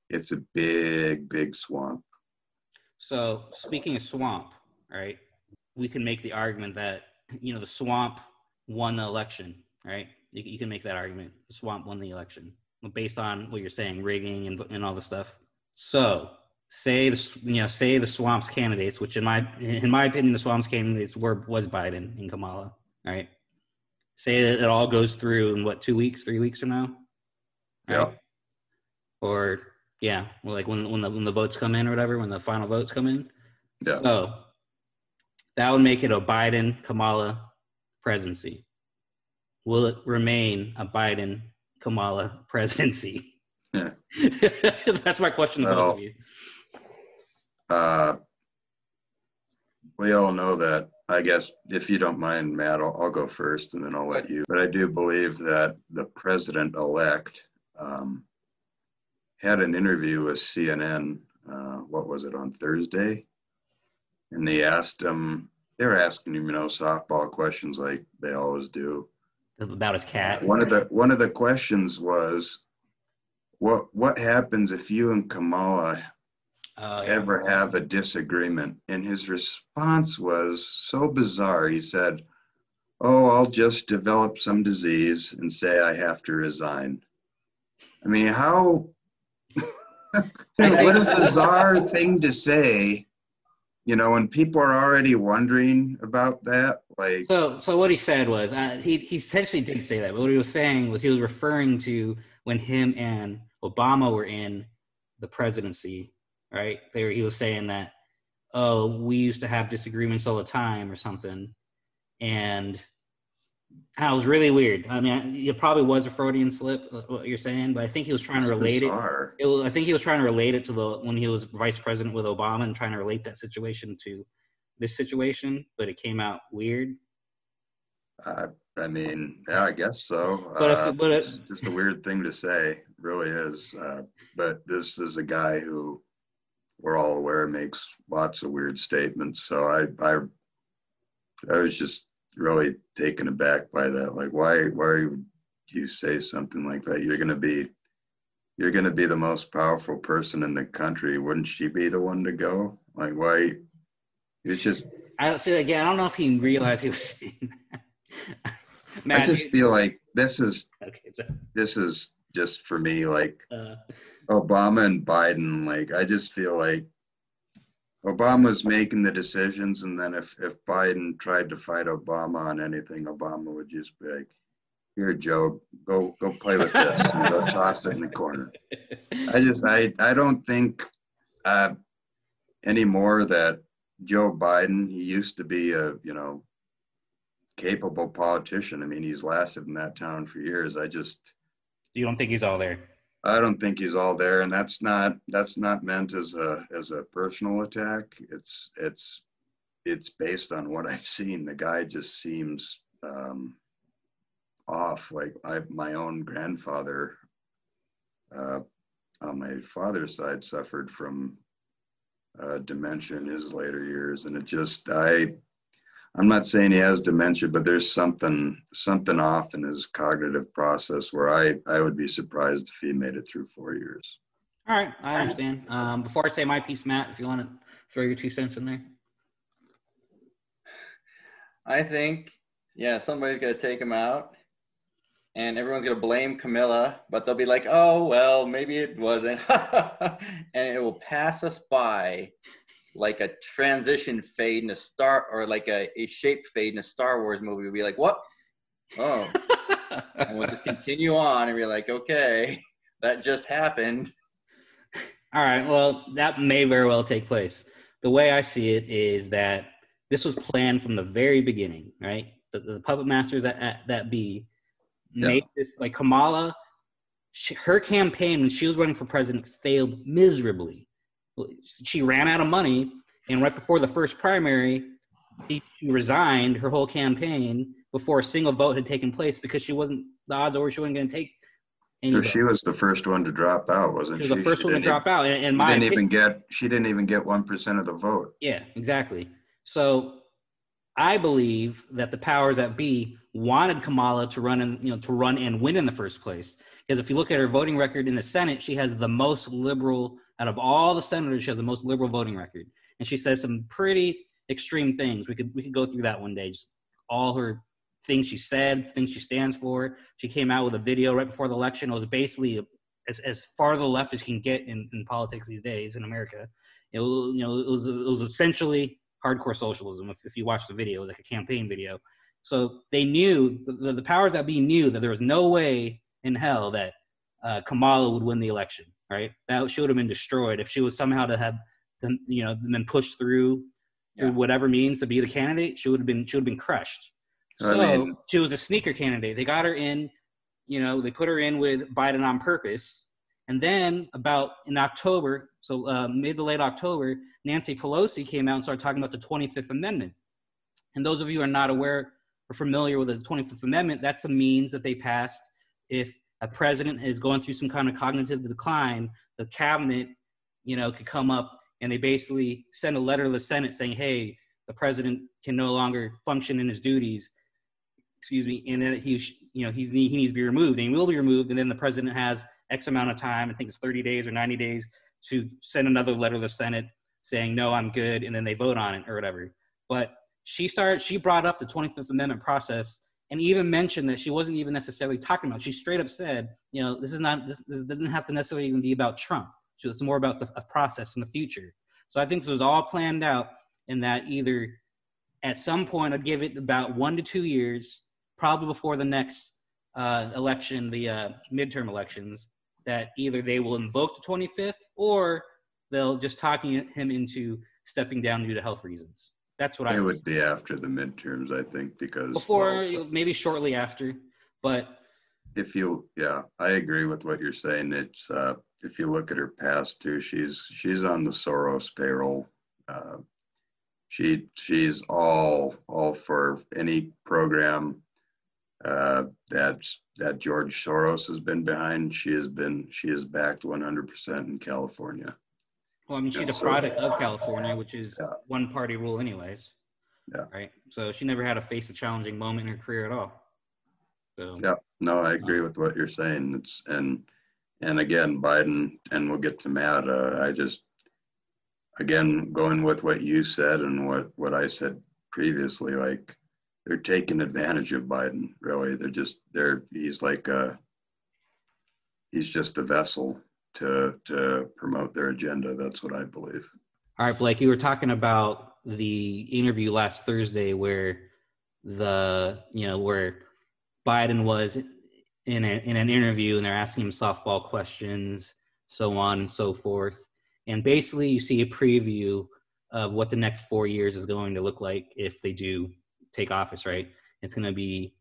it's a big, big swamp. So speaking of swamp, right? We can make the argument that you know the swamp won the election, right? You, you can make that argument. The swamp won the election based on what you're saying, rigging and and all the stuff. So say the you know say the swamp's candidates, which in my in my opinion the swamp's candidates were was Biden and Kamala, right? Say that it all goes through in what two weeks, three weeks from now, Yeah. Or yeah, well, like when when the when the votes come in or whatever, when the final votes come in. Yeah. So that would make it a Biden Kamala presidency. Will it remain a Biden Kamala presidency? Yeah. That's my question to both of you. Uh, we all know that. I guess if you don't mind, Matt, I'll, I'll go first and then I'll let you. But I do believe that the president elect um, had an interview with CNN. Uh, what was it on Thursday? And they asked him, they were asking him, you know, softball questions like they always do. About his cat. One of the one of the questions was, what what happens if you and Kamala Oh, yeah. ever have a disagreement? And his response was so bizarre. He said, Oh, I'll just develop some disease and say I have to resign. I mean, how, what a bizarre thing to say, you know, when people are already wondering about that. Like, So, so what he said was uh, he he essentially did say that, but what he was saying was he was referring to when him and Obama were in the presidency, right? They were, he was saying that, oh, we used to have disagreements all the time or something, and that was really weird. I mean, it probably was a Freudian slip, uh, what you're saying, but I think he was trying to relate it. bizarre. it was, I think he was trying to relate it to the when he was vice president with Obama and trying to relate that situation to this situation, but it came out weird. Uh, I mean, yeah, I guess so. But if- Uh, but if- it's just a weird thing to say, it really is. Uh, but this is a guy who we're all aware makes lots of weird statements. So I, I, I was just really taken aback by that. Like, why, why would you say something like that? You're gonna be, you're gonna be the most powerful person in the country. Wouldn't she be the one to go? Like, why? It's just, I don't see again. I don't know if he realized he was saying that. Matt, I just feel like this is okay, so, this is just for me like uh, Obama and Biden. Like I just feel like Obama's making the decisions, and then if if Biden tried to fight Obama on anything, Obama would just be like, "Here, Joe, go go play with this," and go toss it in the corner. I just I I don't think uh, anymore that Joe Biden. He used to be a you know capable politician. I mean, he's lasted in that town for years. I just you don't think he's all there? I don't think he's all there, and that's not that's not meant as a as a personal attack. It's it's it's based on what I've seen. The guy just seems um, off. Like I, my own grandfather, uh, on my father's side, suffered from uh, dementia in his later years, and it just I. I'm not saying he has dementia, but there's something something off in his cognitive process where I I would be surprised if he made it through four years. All right, I understand. Um, before I say my piece, Matt, if you want to throw your two cents in there. I think, yeah, somebody's gonna take him out, and everyone's gonna blame Camilla, but they'll be like, "Oh well, maybe it wasn't," and it will pass us by like a transition fade in a star, or like a, a shape fade in a Star Wars movie. We'll be like, "What? Oh," and we'll just continue on, and be like, "Okay, that just happened." All right. Well, that may very well take place. The way I see it is that this was planned from the very beginning, right? The, the puppet masters at, at that be Yeah. made this like Kamala. She, her campaign when she was running for president failed miserably. She ran out of money, and right before the first primary, she, she resigned her whole campaign before a single vote had taken place because she wasn't. The odds were she wasn't going to take anybody. she was the first one to drop out, wasn't She she? the first one to drop out, and, and my She didn't opi- even get, she didn't even get one percent of the vote. Yeah, exactly. So I believe that the powers that be wanted Kamala to run and you know to run and win in the first place. Because if you look at her voting record in the Senate, she has the most liberal out of all the senators. She has the most liberal voting record, and she says some pretty extreme things. We could we could go through that one day. Just all her things she said, things she stands for. She came out with a video right before the election. It was basically as, as far the left as you can get in, in politics these days in America. It was, you know, it was, it was essentially hardcore socialism. If, if you watch the video, it was like a campaign video. So they knew, the, the powers that be knew that there was no way in hell that uh, Kamala would win the election, right? That she would have been destroyed if she was somehow to have, them, you know, been pushed through through Yeah. whatever means to be the candidate. She would have been, she would have been crushed. I So mean- she was a sneaker candidate. They got her in, you know, they put her in with Biden on purpose. And then about in October, so uh, mid to late October, Nancy Pelosi came out and started talking about the 25th Amendment. And those of you who are not aware or familiar with the 25th Amendment, that's a means that they passed if a president is going through some kind of cognitive decline, the cabinet, you know, could come up and they basically send a letter to the Senate saying, hey, the president can no longer function in his duties excuse me, and then he, you know, he's he needs to be removed, and he will be removed, and then the president has X amount of time. I think it's 30 days or 90 days to send another letter to the Senate saying no, I'm good, and then they vote on it or whatever. But she started, she brought up the 25th Amendment process, and even mentioned that she wasn't even necessarily talking about. She straight up said, you know, this is not this, this doesn't have to necessarily even be about Trump. So it's more about the process in the future. So I think this was all planned out, in that either at some point I'd give it about one to two years, probably before the next uh, election, the uh, midterm elections, that either they will invoke the 25th or they'll just talking him into stepping down due to health reasons. That's what I It would be after the midterms, I think, because. before, well, maybe shortly after. But if you yeah i agree with what you're saying it's uh if you look at her past too she's she's on the soros payroll uh she she's all all for any program uh that's that george soros has been behind she has been she is backed 100% in california well, I mean, she's Yeah, a so- product of California, which is Yeah. one party rule, anyways. Yeah. Right. So she never had to face a challenging moment in her career at all. So Yeah. no i agree with what you're saying it's and and again biden and we'll get to matt uh, i just again going with what you said and what what i said previously like they're taking advantage of biden really they're just they're he's like uh he's just a vessel to to promote their agenda that's what i believe All right, Blake, you were talking about the interview last Thursday where the, you know, where Biden was in, a, in an interview and they're asking him softball questions, so on and so forth. And basically, you see a preview of what the next four years is going to look like if they do take office, right? It's going to be,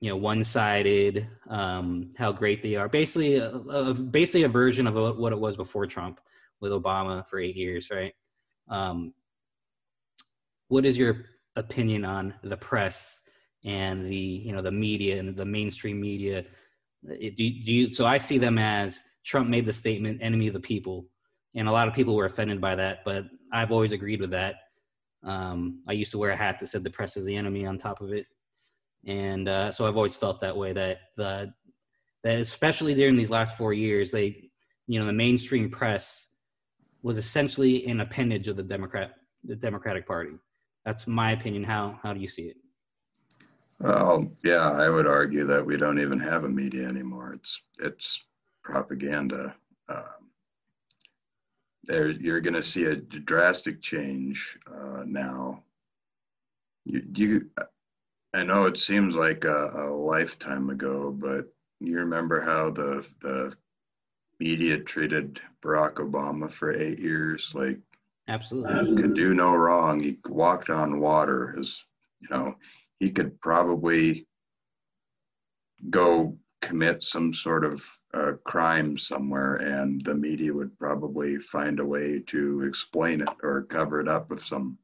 you know, one-sided, um, how great they are. Basically, a, a, basically a version of what it was before Trump with Obama for eight years, right? Um, what is your opinion on the press and the you know the media and the mainstream media? Do, do you, so I see them as Trump made the statement "enemy of the people," and a lot of people were offended by that, but I've always agreed with that. Um, I used to wear a hat that said "the press is the enemy" on top of it, and uh, so I've always felt that way. That the that especially during these last four years, they you know the mainstream press was essentially an appendage of the Democrat the Democratic Party. That's my opinion. How how do you see it? well yeah i would argue that we don't even have a media anymore it's it's propaganda um, there you're going to see a drastic change uh, now you, you i know it seems like a, a lifetime ago but you remember how the the media treated barack obama for eight years? Like Absolutely. he could do no wrong. He walked on water. His you know he could probably go commit some sort of uh, crime somewhere and the media would probably find a way to explain it or cover it up with some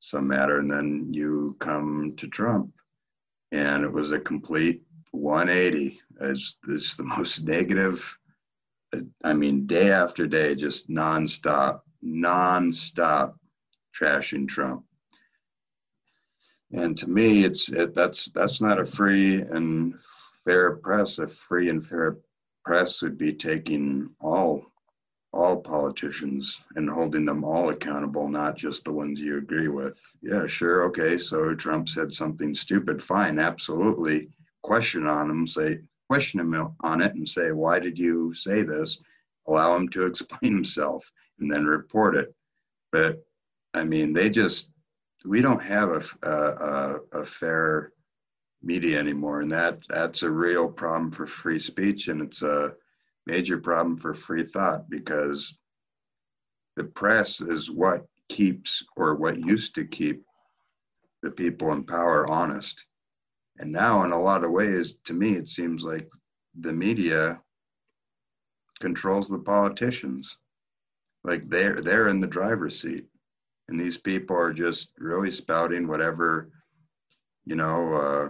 some matter and then you come to trump. And it was a complete 180 is this the most negative uh, i mean day after day just nonstop nonstop trashing trump. And to me it's it, that's that's not a free and fair press. A free and fair press would be taking all all politicians and holding them all accountable, not just the ones you agree with. Yeah, sure, okay, so Trump said something stupid, fine, absolutely. Question on him, say, question him on it and say, why did you say this? Allow him to explain himself and then report it. But I mean, they just, we don't have a, a, a fair media anymore. And that that's a real problem for free speech. And it's a, major problem for free thought because the press is what keeps or what used to keep the people in power honest. And now, in a lot of ways, to me, it seems like the media controls the politicians. Like they're they're in the driver's seat, and these people are just really spouting whatever, you know, uh,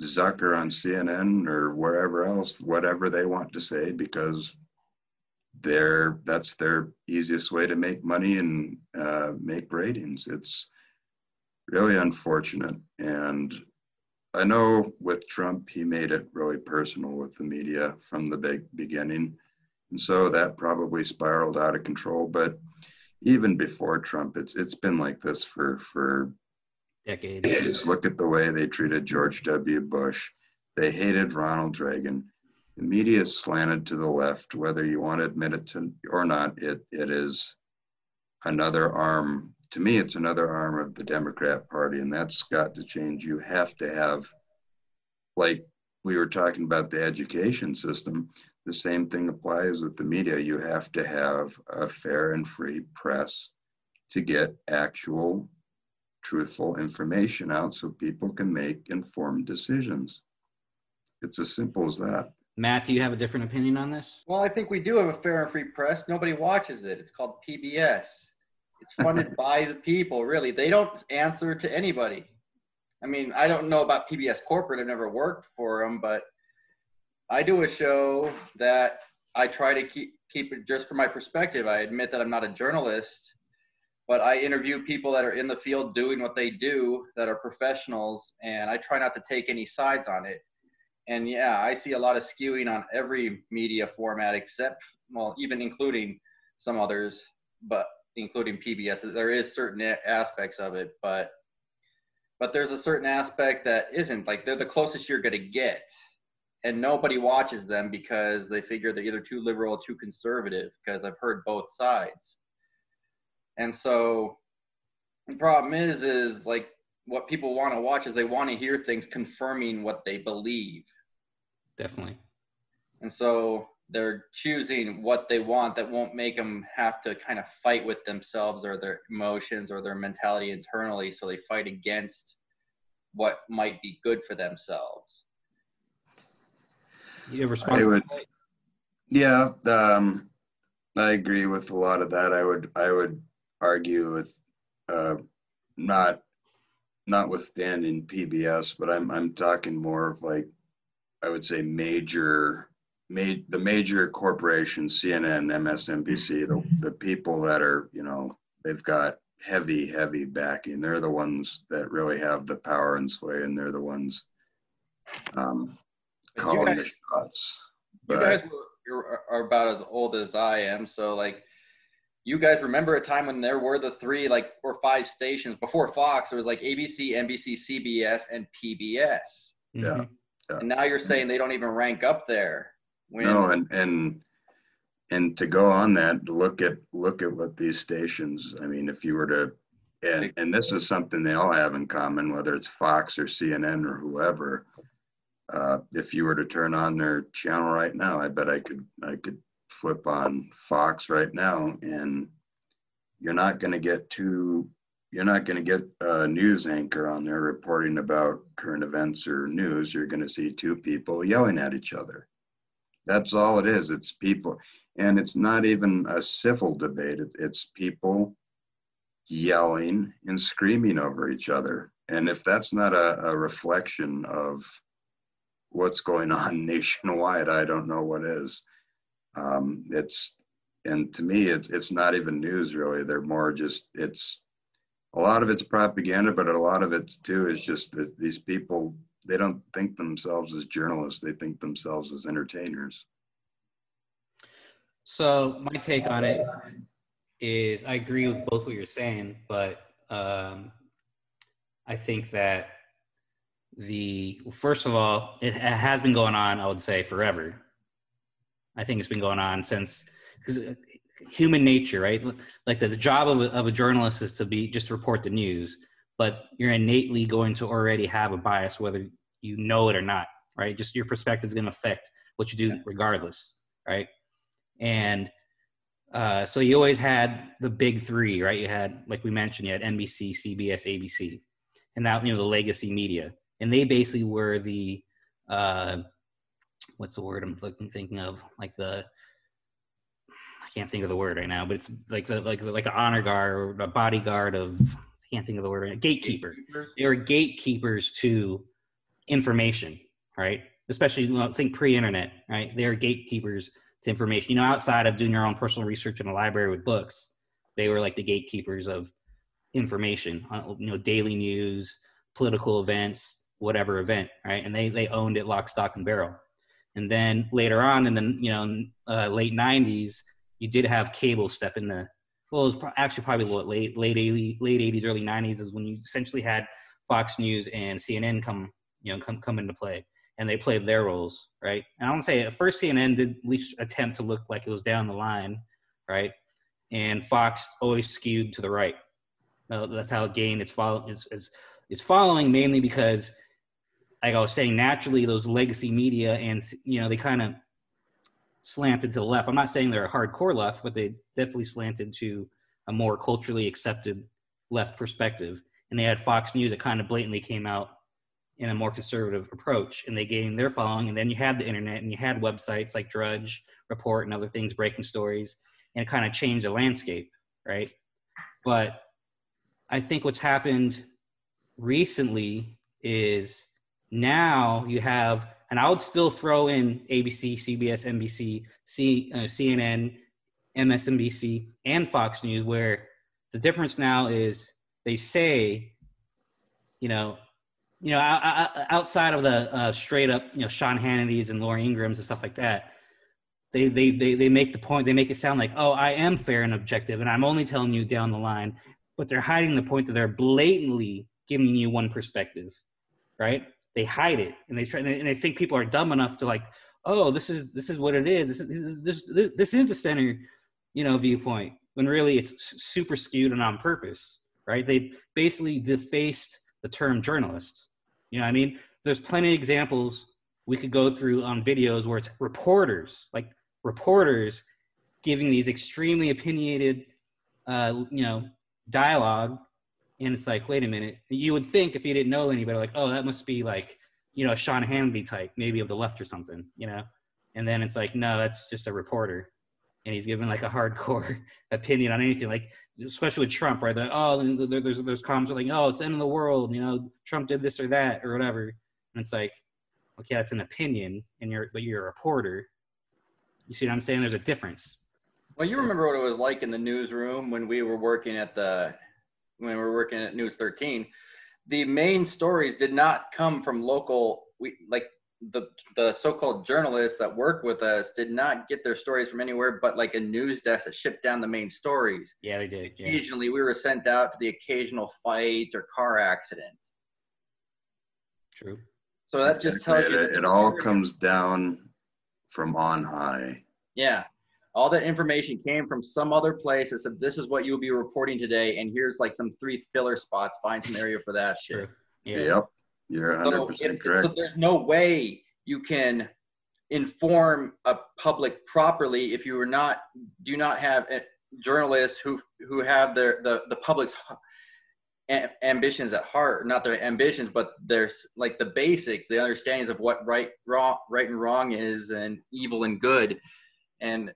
Zucker on CNN or wherever else, whatever they want to say, because they're that's their easiest way to make money and uh, make ratings. It's really unfortunate, and I know with Trump he made it really personal with the media from the big beginning, and so that probably spiraled out of control. But even before Trump, it's it's been like this for for decades. Just look at the way they treated George W. Bush. They hated Ronald Reagan. The media is slanted to the left, whether you want to admit it to, or not. It it is another arm. To me, it's another arm of the Democrat Party, and that's got to change. You have to have, like we were talking about the education system. The same thing applies with the media. You have to have a fair and free press to get actual truthful information out so people can make informed decisions. It's as simple as that. Matt, do you have a different opinion on this? Well, I think we do have a fair and free press. Nobody watches it. It's called PBS. It's funded by the people, really. They don't answer to anybody. I mean, I don't know about PBS corporate. I've never worked for them, but I do a show that I try to keep keep it just from my perspective. I admit that I'm not a journalist, but I interview people that are in the field doing what they do that are professionals, and I try not to take any sides on it. And yeah, I see a lot of skewing on every media format except, well, even including some others, but including PBS. There is certain aspects of it, but but there's a certain aspect that isn't like they're the closest you're going to get and nobody watches them because they figure they're either too liberal or too conservative because i've heard both sides and so the problem is, is like what people want to watch is they want to hear things confirming what they believe. Definitely. And so they're choosing what they want that won't make them have to kind of fight with themselves or their emotions or their mentality internally. So they fight against what might be good for themselves. You have response? I would, yeah, um, I agree with a lot of that. I would, I would argue with uh, not notwithstanding PBS, but I'm I'm talking more of like I would say major made the major corporations, CNN, MSNBC, the the people that are you know they've got heavy heavy backing. They're the ones that really have the power and sway, and they're the ones um, calling guys, the shots. But, you guys are, are about as old as I am, so like you guys remember a time when there were the three like or five stations before Fox. There was like ABC, NBC, CBS, and PBS. Mm-hmm. Yeah. yeah. And now you're saying they don't even rank up there. When... No, and and and to go on that, look at look at what these stations. I mean, if you were to, and and this is something they all have in common, whether it's Fox or CNN or whoever. Uh, if you were to turn on their channel right now, I bet I could I could flip on Fox right now, and you're not going to get too you're not going to get a news anchor on there reporting about current events or news. You're going to see two people yelling at each other. That's all it is. It's people, and it's not even a civil debate. It's people yelling and screaming over each other. And if that's not a, a reflection of what's going on nationwide, I don't know what is. Um, it's and to me, it's it's not even news really. They're more just it's a lot of it's propaganda, but a lot of it too is just that these people they don't think themselves as journalists; they think themselves as entertainers. So my take on it is I agree with both what you're saying, but um, I think that the first of all, it has been going on. I would say forever. I think it's been going on since because uh, human nature, right? Like the, the job of a, of a journalist is to be just to report the news, but you're innately going to already have a bias, whether you know it or not, right? Just your perspective is going to affect what you do regardless, right? And uh, so you always had the big three, right? You had, like we mentioned, you had NBC, CBS, ABC, and now you know the legacy media, and they basically were the uh, what's the word I'm looking thinking of, like the I can't think of the word right now, but it's like the like like an honor guard or a bodyguard of I can't think of the word right now, gatekeeper. They were gatekeepers to information, right? Especially you know, think pre-internet, right? They are gatekeepers to information. You know, outside of doing your own personal research in a library with books, they were like the gatekeepers of information. Uh, you know, daily news, political events, whatever event, right? And they they owned it lock, stock, and barrel. And then later on, in the you know uh, late '90s, you did have cable step in the well, it was pro- actually probably late late 80s, late 80s, early 90s is when you essentially had Fox News and CNN come you know come come into play and they played their roles, right? And I to say at first CNN did at least attempt to look like it was down the line, right? And Fox always skewed to the right. Uh, that's how it gained its follow its, its, its following mainly because, like I was saying, naturally those legacy media and you know they kind of slanted to the left. I'm not saying they're a hardcore left, but they definitely slanted to a more culturally accepted left perspective. And they had Fox News that kind of blatantly came out in a more conservative approach and they gained their following and then you had the internet and you had websites like drudge report and other things breaking stories and it kind of changed the landscape right but i think what's happened recently is now you have and i would still throw in abc cbs nbc C, uh, cnn msnbc and fox news where the difference now is they say you know you know, outside of the uh, straight up, you know, Sean Hannity's and Laura Ingraham's and stuff like that, they, they, they, they make the point, they make it sound like, oh, I am fair and objective, and I'm only telling you down the line, but they're hiding the point that they're blatantly giving you one perspective, right? They hide it, and they try, and they think people are dumb enough to like, oh, this is this is what it is. This is this this, this is the center, you know, viewpoint. When really it's super skewed and on purpose, right? They basically defaced the term journalist you know what I mean? There's plenty of examples we could go through on videos where it's reporters, like reporters giving these extremely opinionated, uh, you know, dialogue. And it's like, wait a minute. You would think if you didn't know anybody, like, oh, that must be like, you know, a Sean Hannity type, maybe of the left or something, you know? And then it's like, no, that's just a reporter. And he's giving like a hardcore opinion on anything. Like especially with Trump, right? That oh, there's there's comments like, oh, it's the end of the world, you know, Trump did this or that or whatever, and it's like, okay, that's an opinion, and you're but you're a reporter. You see what I'm saying? There's a difference. Well, you remember what it was like in the newsroom when we were working at the when we were working at News 13. The main stories did not come from local. We like the the so-called journalists that work with us did not get their stories from anywhere but like a news desk that shipped down the main stories. Yeah, they did. Yeah. Occasionally, we were sent out to the occasional fight or car accident. True. So that just tells it, you. It, it all comes down from on high. Yeah. All that information came from some other place that said, this is what you'll be reporting today, and here's like some three filler spots, find some area for that shit. Yeah. Yep. You're 100% so if, correct. So there's no way you can inform a public properly if you are not do not have eh, journalists who who have their the the public's ambitions at heart not their ambitions but there's like the basics the understandings of what right wrong right and wrong is and evil and good and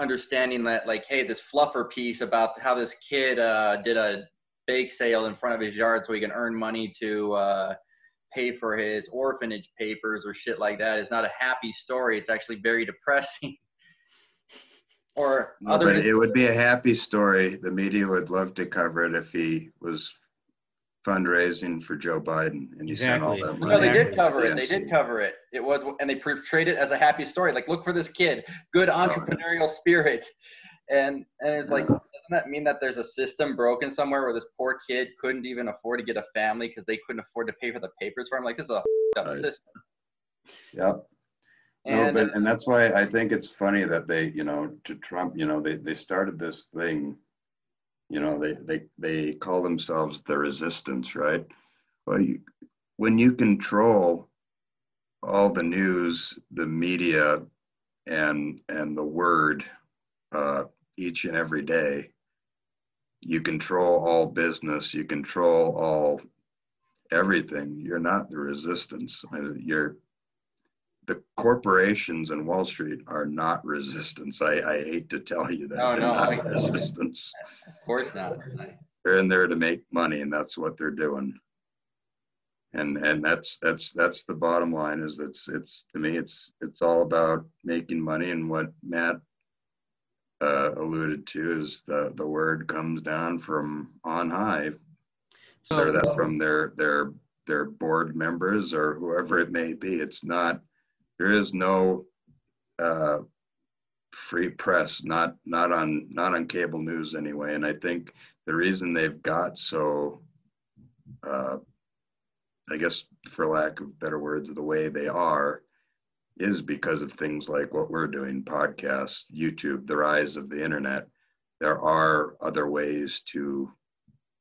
understanding that like hey this fluffer piece about how this kid uh, did a bake sale in front of his yard so he can earn money to uh, pay for his orphanage papers or shit like that is not a happy story. It's actually very depressing. or No, other but it would be a happy story. The media would love to cover it if he was fundraising for Joe Biden and he sent all Exactly. that No, money. they did cover it. They did cover it. It was, and they portrayed it as a happy story. Like, look for this kid, good oh, entrepreneurial spirit, and and it's like, Yeah. doesn't that mean that there's a system broken somewhere where this poor kid couldn't even afford to get a family because they couldn't afford to pay for the papers for him? Like, this is a f***ed up system. Yep. No, And but and that's why I think it's funny that they, you know, to Trump, you know, they they started this thing, you know, they they they call themselves the resistance, right? Well, you, when you control all the news, the media, and and the word uh, each and every day, you control all business, you control all everything. You're not the resistance. Uh, You're the corporations and Wall Street are not resistance. I, I hate to tell you that No, they're no, not I- resistance. of course not. They're in there to make money, and that's what they're doing. And and that's that's that's the bottom line. Is that's it's to me it's it's all about making money, and what Matt uh, alluded to is the the word comes down from on high, whether So, that's from their their their board members or whoever it may be. It's not there is no uh, free press, not not on not on cable news anyway. And I think the reason they've got so, uh, I guess for lack of better words, the way they are, is because of things like what we're doing, podcasts, YouTube, the rise of the internet. There are other ways to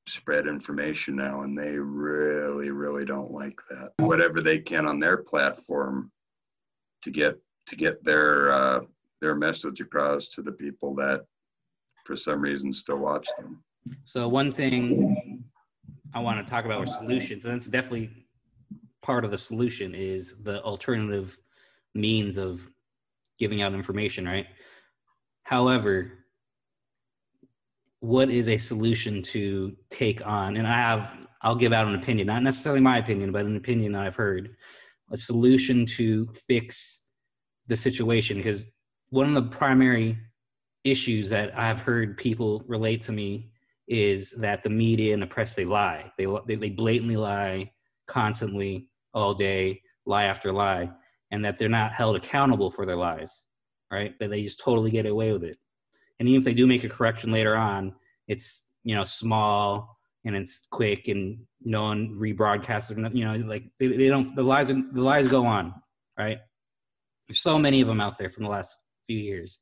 spread information now, and they really, really don't like that. Whatever they can on their platform to get to get their uh, their message across to the people that, for some reason, still watch them. so one thing I want to talk about are solutions, and that's definitely part of the solution is the alternative means of giving out information, right? However, what is a solution to take on? And I have, I'll give out an opinion, not necessarily my opinion, but an opinion that I've heard. A solution to fix the situation, because one of the primary issues that I've heard people relate to me is that the media and the press they lie. They they, they blatantly lie constantly all day, lie after lie, and that they're not held accountable for their lies, right? That they just totally get away with it. And even if they do make a correction later on, it's you know small and it's quick and no one rebroadcasts it. You know, like they, they don't the lies the lies go on, right? There's so many of them out there from the last few years.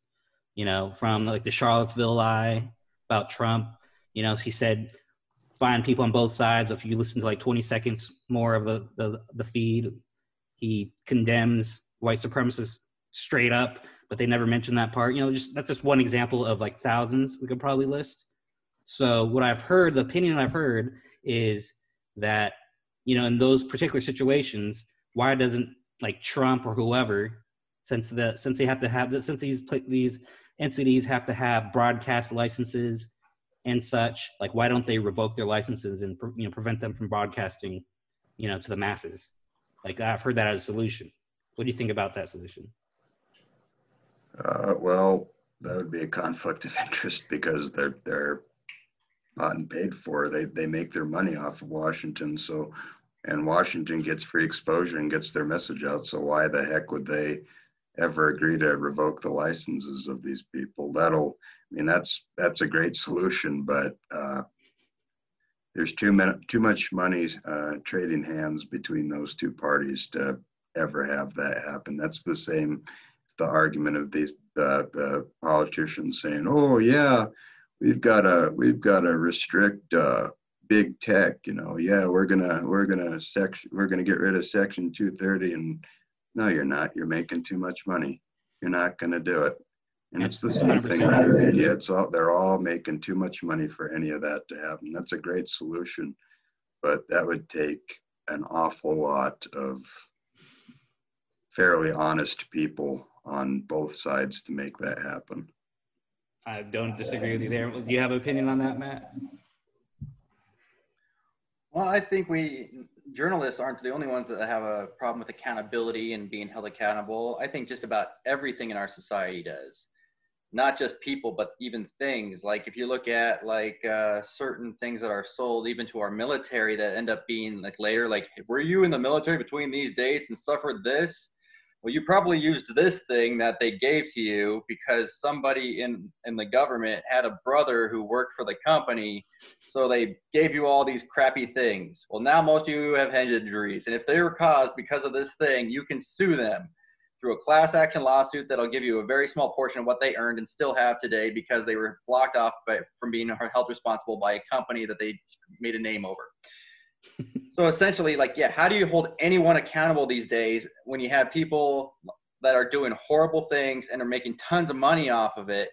You know, from like the Charlottesville lie about Trump. You know, he said find people on both sides. If you listen to like 20 seconds more of the the, the feed, he condemns white supremacists straight up, but they never mention that part. You know, just that's just one example of like thousands we could probably list. So what I've heard, the opinion I've heard is that you know in those particular situations, why doesn't like Trump or whoever, since the since they have to have since these these entities have to have broadcast licenses and such, like why don't they revoke their licenses and you know prevent them from broadcasting, you know, to the masses? Like I've heard that as a solution. What do you think about that solution? Uh, well, that would be a conflict of interest because they're they're bought and paid for. They they make their money off of Washington. So, and Washington gets free exposure and gets their message out. So why the heck would they ever agree to revoke the licenses of these people? That'll. I mean, that's that's a great solution, but uh, there's too many too much money uh, trading hands between those two parties to ever have that happen. That's the same. It's the argument of these the the politicians saying, "Oh yeah, we've got to we've got to restrict uh, big tech." You know, yeah, we're gonna we're gonna section we're gonna get rid of Section 230, and no, you're not. You're making too much money. You're not gonna do it. And it's the same thing with the media. It's all they're all making too much money for any of that to happen. That's a great solution, but that would take an awful lot of fairly honest people on both sides to make that happen. I don't disagree with you there. Do you have an opinion on that, Matt? Well, I think we journalists aren't the only ones that have a problem with accountability and being held accountable. I think just about everything in our society does. Not just people, but even things. Like if you look at like uh, certain things that are sold even to our military that end up being like later, like were you in the military between these dates and suffered this? Well you probably used this thing that they gave to you because somebody in in the government had a brother who worked for the company so they gave you all these crappy things. Well now most of you have head injuries and if they were caused because of this thing you can sue them through a class action lawsuit that'll give you a very small portion of what they earned and still have today because they were blocked off by, from being held responsible by a company that they made a name over so essentially, like, yeah, how do you hold anyone accountable these days when you have people that are doing horrible things and are making tons of money off of it?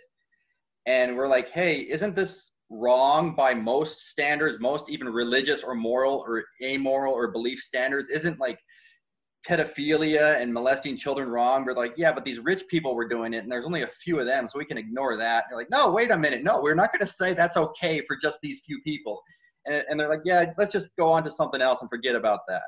And we're like, hey, isn't this wrong by most standards, most even religious or moral or amoral or belief standards? Isn't like pedophilia and molesting children wrong? We're like, yeah, but these rich people were doing it, and there's only a few of them, so we can ignore that. And you're like, no, wait a minute, no, we're not going to say that's okay for just these few people and, and they're like, yeah, let's just go on to something else and forget about that.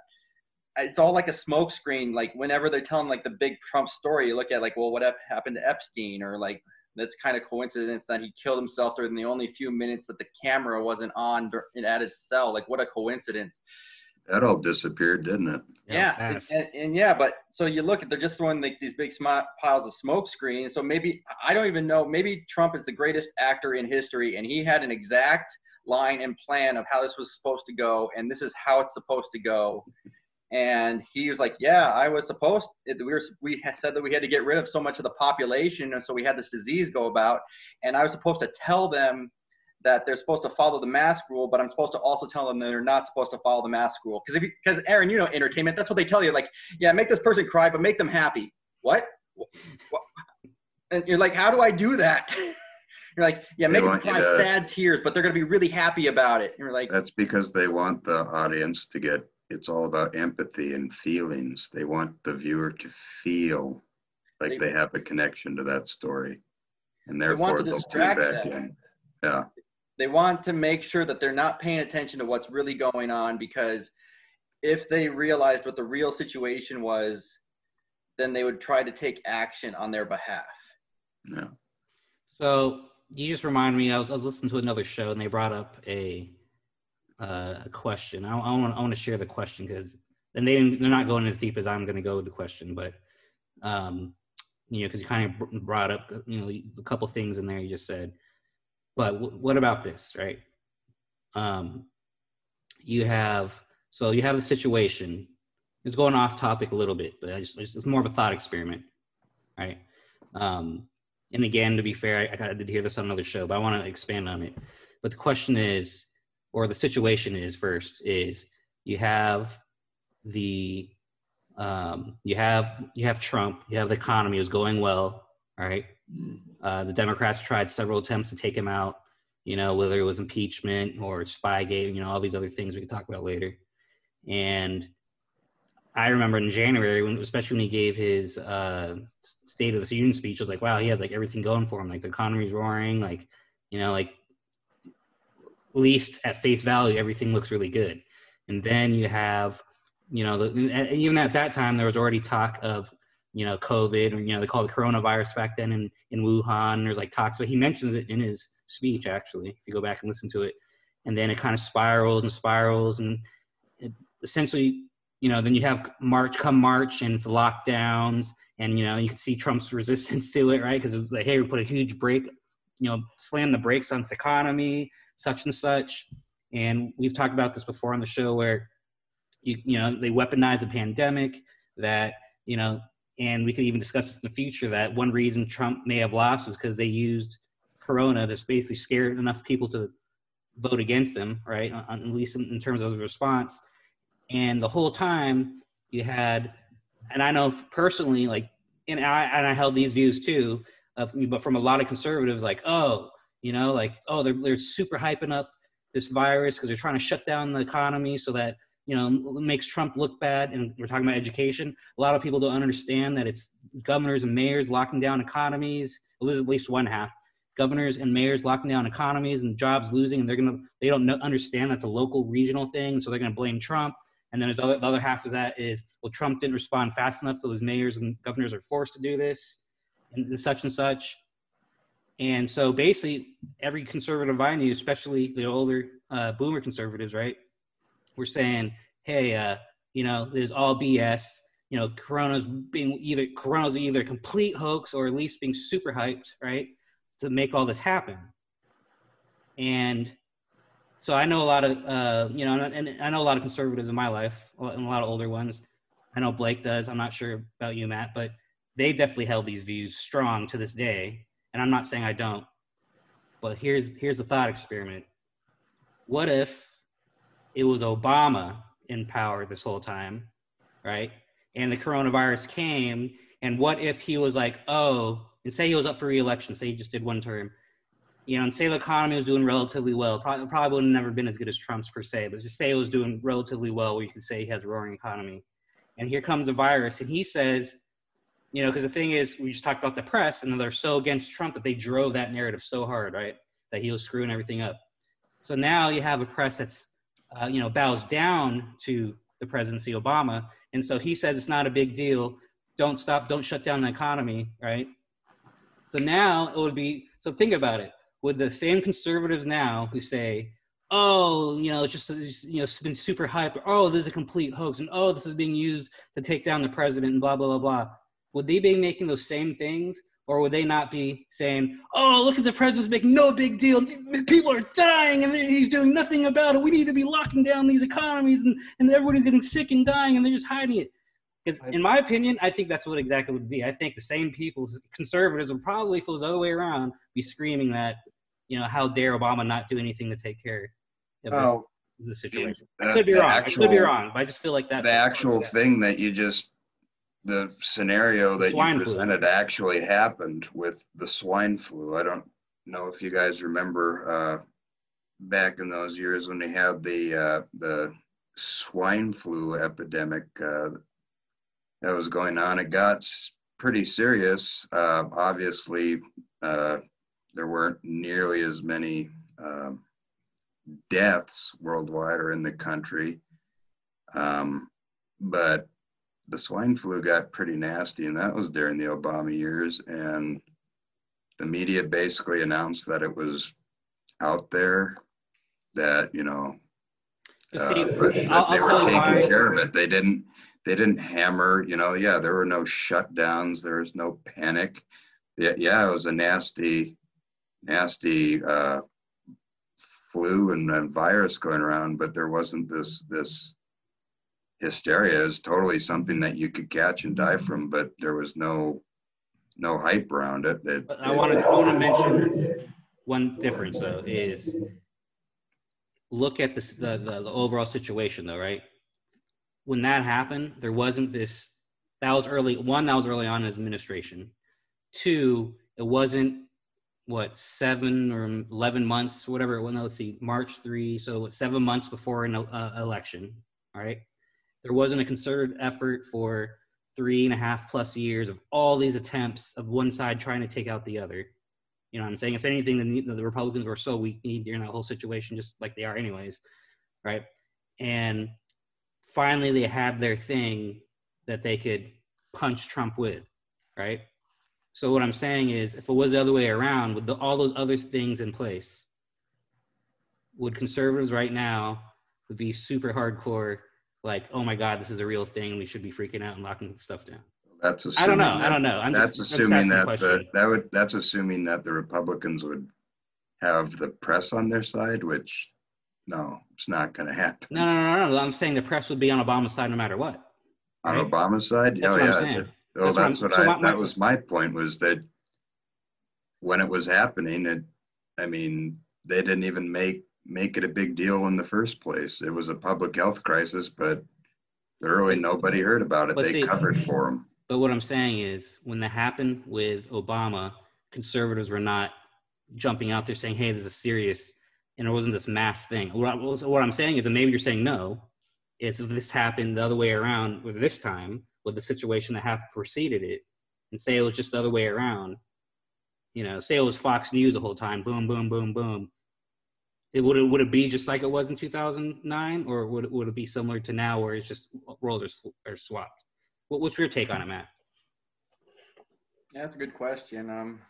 It's all like a smokescreen. Like whenever they're telling like the big Trump story, you look at like, well, what happened to Epstein, or like that's kind of coincidence that he killed himself during the only few minutes that the camera wasn't on at his cell. Like what a coincidence. That all disappeared, didn't it? Yeah, yeah and, and, and, yeah, but so you look at they're just throwing like these big sm- piles of smoke screen. So maybe I don't even know. Maybe Trump is the greatest actor in history, and he had an exact line and plan of how this was supposed to go, and this is how it's supposed to go. And he was like, "Yeah, I was supposed. It, we were we said that we had to get rid of so much of the population, and so we had this disease go about. And I was supposed to tell them that they're supposed to follow the mask rule, but I'm supposed to also tell them that they're not supposed to follow the mask rule. Because because Aaron, you know, entertainment, that's what they tell you. Like, yeah, make this person cry, but make them happy. What? what? And you're like, how do I do that? You're like, yeah, they make them cry to, sad tears, but they're going to be really happy about it. And you're like, that's because they want the audience to get. It's all about empathy and feelings. They want the viewer to feel like they, they have a connection to that story, and therefore they will tune back them. in. Yeah. They want to make sure that they're not paying attention to what's really going on because if they realized what the real situation was, then they would try to take action on their behalf. Yeah. So you just remind me. I was, I was listening to another show and they brought up a uh, a question. I, I want to share the question because and they they're not going as deep as I'm going to go with the question, but um, you know, because you kind of brought up you know a couple things in there you just said. But w- what about this, right? Um, you have so you have the situation. It's going off topic a little bit, but I just it's more of a thought experiment, right? Um, and again, to be fair, I, I did hear this on another show, but I want to expand on it. But the question is, or the situation is first, is you have the um, you have you have Trump, you have the economy is going well, right? Uh, the Democrats tried several attempts to take him out, you know, whether it was impeachment or Spygate, you know, all these other things we can talk about later. And I remember in January, when especially when he gave his uh, State of the Union speech, I was like, wow, he has like everything going for him. Like the economy's roaring, like you know, like at least at face value, everything looks really good. And then you have, you know, the, even at that time, there was already talk of, you know, COVID, or you know, they called it coronavirus back then in in Wuhan. There's like talks, but he mentions it in his speech actually. If you go back and listen to it, and then it kind of spirals and spirals, and it, essentially you know, then you have March come March and it's lockdowns, and you know you can see Trump's resistance to it, right? Because it was like, hey, we put a huge brake, you know, slam the brakes on this economy, such and such. And we've talked about this before on the show, where you you know they weaponize the pandemic, that you know, and we could even discuss this in the future. That one reason Trump may have lost was because they used Corona to basically scare enough people to vote against him, right? Uh, uh, at least in, terms of the response and the whole time you had and i know personally like and i and i held these views too of but from a lot of conservatives like oh you know like oh they're, they're super hyping up this virus because they're trying to shut down the economy so that you know makes trump look bad. And we're talking about education. A lot of people don't understand that it's governors and mayors locking down economies. At least one half. Governors and mayors locking down economies and jobs losing and they're gonna they don't know, understand that's a local regional thing so they're gonna blame trump And then other, the other half of that is, well, Trump didn't respond fast enough, so those mayors and governors are forced to do this, and, such and such. And so basically, every conservative I knew, especially the older uh, boomer conservatives, right, were saying, "Hey, uh, you know, there's all BS. You know, Corona's being either Corona's either complete hoax or at least being super hyped, right, to make all this happen." And so I know a lot of, uh, you know, and, I know a lot of conservatives in my life, and a lot of older ones. I know Blake does. I'm not sure about you, Matt, but they definitely held these views strong to this day. And I'm not saying I don't, but here's here's the thought experiment. What if it was Obama in power this whole time, right? And the coronavirus came, and what if he was like, oh, and say he was up for reelection, say he just did one term, you know, and say the economy was doing relatively well. Probably, probably would have never been as good as Trump's per se, but just say it was doing relatively well, where you could say he has a roaring economy. And here comes a virus, and he says, you know, because the thing is, we just talked about the press, and they're so against Trump that they drove that narrative so hard, right? That he was screwing everything up. So now you have a press that's, uh, you know, bows down to the presidency, Obama, and so he says it's not a big deal. Don't stop. Don't shut down the economy, right? So now it would be. So think about it. With the same conservatives now who say, "Oh, you know, it's just you know, it's been super hyped. Oh, this is a complete hoax, and oh, this is being used to take down the president, and blah blah blah blah." would they be making those same things or would they not be saying, "Oh, look at the president's making no big deal. People are dying, and he's doing nothing about it. We need to be locking down these economies, and, and everybody's getting sick and dying, and they're just hiding it." Because, in my opinion, I think that's what exactly would be. I think the same people, conservatives, would probably, if it was the other way around, be screaming that, you know, how dare Obama not do anything to take care of Well, the situation. the- I could be the wrong. I could be wrong, but I just feel like that. the actual thing that you just the scenario that Swine you flu. presented actually happened with the swine flu. I don't know if you guys remember uh, back in those years when they had the uh, the swine flu epidemic uh, that was going on. It got pretty serious. Uh, obviously, uh, there weren't nearly as many um, deaths worldwide or in the country. Um, but the swine flu got pretty nasty, and that was during the Obama years. And the media basically announced that it was out there, that you know, uh, see, but that I'll- I'll they were taking why. care of it. They didn't. They didn't hammer. You know, yeah, there were no shutdowns. There was no panic. Yeah, yeah, it was a nasty, nasty uh, flu and, and virus going around, but there wasn't this this hysteria is totally something that you could catch and die from, but there was no no hype around it. It- But I want to want to mention one difference though is look at the, the the overall situation though, right? When that happened, there wasn't this. That was early. One, that was early on in his administration. Two, it wasn't what seven or eleven months, whatever. it was. Let's see, March three. So seven months before an uh, election. All right, there wasn't a concerted effort for three and a half plus years of all these attempts of one side trying to take out the other. You know I'm saying? If anything, the, the Republicans were so weak during that whole situation, just like they are anyways, right? And finally, they had their thing that they could punch Trump with, right? So what I'm saying is, if it was the other way around, with the, all those other things in place, would conservatives right now would be super hardcore, like, oh my God, this is a real thing. We should be freaking out and locking stuff down. That's I don't know. that- I don't know. I'm That's just, assuming that just the, that would that's assuming that the Republicans would have the press on their side, which no, it's not going to happen. No, no, no, no. I'm saying the press would be on Obama's side no matter what. On right? Obama's side, That's oh what yeah. that- oh, That's Oh, what that's what so I. my- my- that was my point. Was that when it was happening, it. I mean, they didn't even make make it a big deal in the first place. It was a public health crisis, but literally nobody heard about it. They see- covered for them. But what I'm saying is, when that happened with Obama, conservatives were not jumping out there saying, "Hey, this is serious," and it wasn't this mass thing. What, I, what I'm saying is that maybe you're saying no. It's if this happened the other way around with this time, with the situation that happened preceded it, and say it was just the other way around. You know, say it was Fox News the whole time, boom, boom, boom, boom. it would it would it be just like it was in 2009 or would it, would it be similar to now where it's just roles are, are swapped what, what's your take on it matt yeah that's a good question um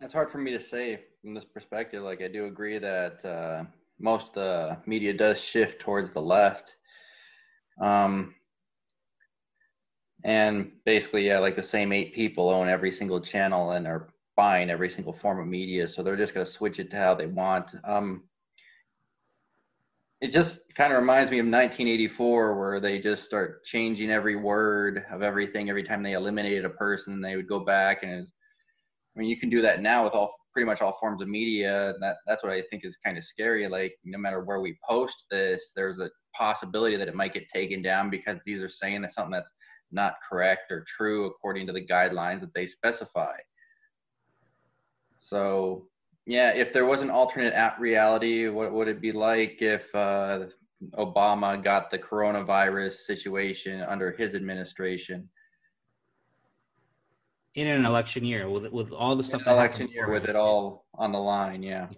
it's hard for me to say from this perspective. Like i do agree that uh, most of the media does shift towards the left. Um and basically yeah like the same eight people own every single channel and are buying every single form of media so they're just going to switch it to how they want. Um, it just kind of reminds me of 1984 where they just start changing every word of everything. Every time they eliminated a person they would go back and i mean you can do that now with all pretty much all forms of media that that's what i think is kind of scary like no matter where we post this there's a possibility that it might get taken down because these are saying that something that's not correct or true according to the guidelines that they specify. So, yeah, if there was an alternate at reality, what would it be like if uh, Obama got the coronavirus situation under his administration? In an election year, with with all the stuff. In election year, with it all on the line, yeah.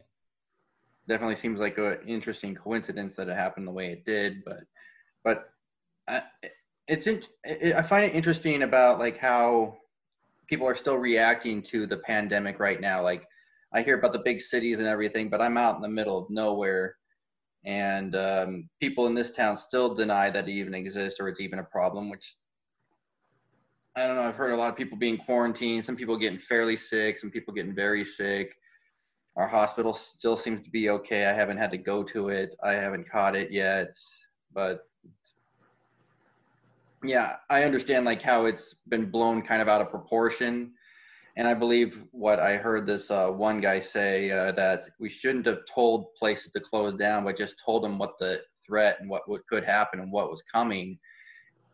Definitely seems like an interesting coincidence that it happened the way it did, but but I, it's in, I find it interesting about like how people are still reacting to the pandemic right now. Like I hear about the big cities and everything, but I'm out in the middle of nowhere, and um, people in this town still deny that it even exists or it's even a problem. Which I don't know. I've heard a lot of people being quarantined. Some people getting fairly sick. Some people getting very sick. Our hospital still seems to be okay. I haven't had to go to it. I haven't caught it yet, but yeah, I understand like how it's been blown kind of out of proportion. And I believe what I heard this uh, one guy say uh, that we shouldn't have told places to close down, but just told them what the threat and what, what could happen and what was coming.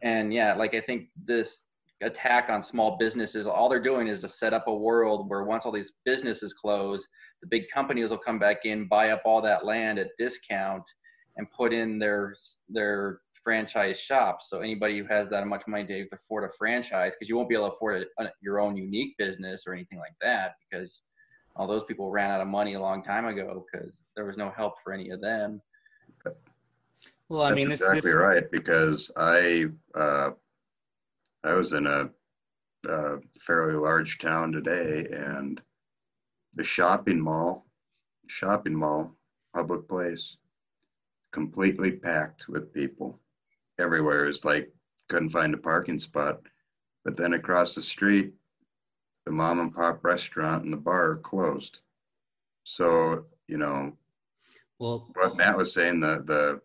And yeah, like I think this attack on small businesses, all they're doing is to set up a world where once all these businesses close, the big companies will come back in, buy up all that land at discount, and put in their their franchise shops. So anybody who has that much money to afford a franchise, because you won't be able to afford a, a, your own unique business or anything like that, because all those people ran out of money a long time ago because there was no help for any of them. Well, I That's mean, exactly this, right. Because I uh, I was in a, a fairly large town today, and the shopping mall, shopping mall, public place, completely packed with people everywhere. It's like couldn't find a parking spot. But then across the street, the mom and pop restaurant and the bar are closed. So, you know, well, what Matt was saying, the, the,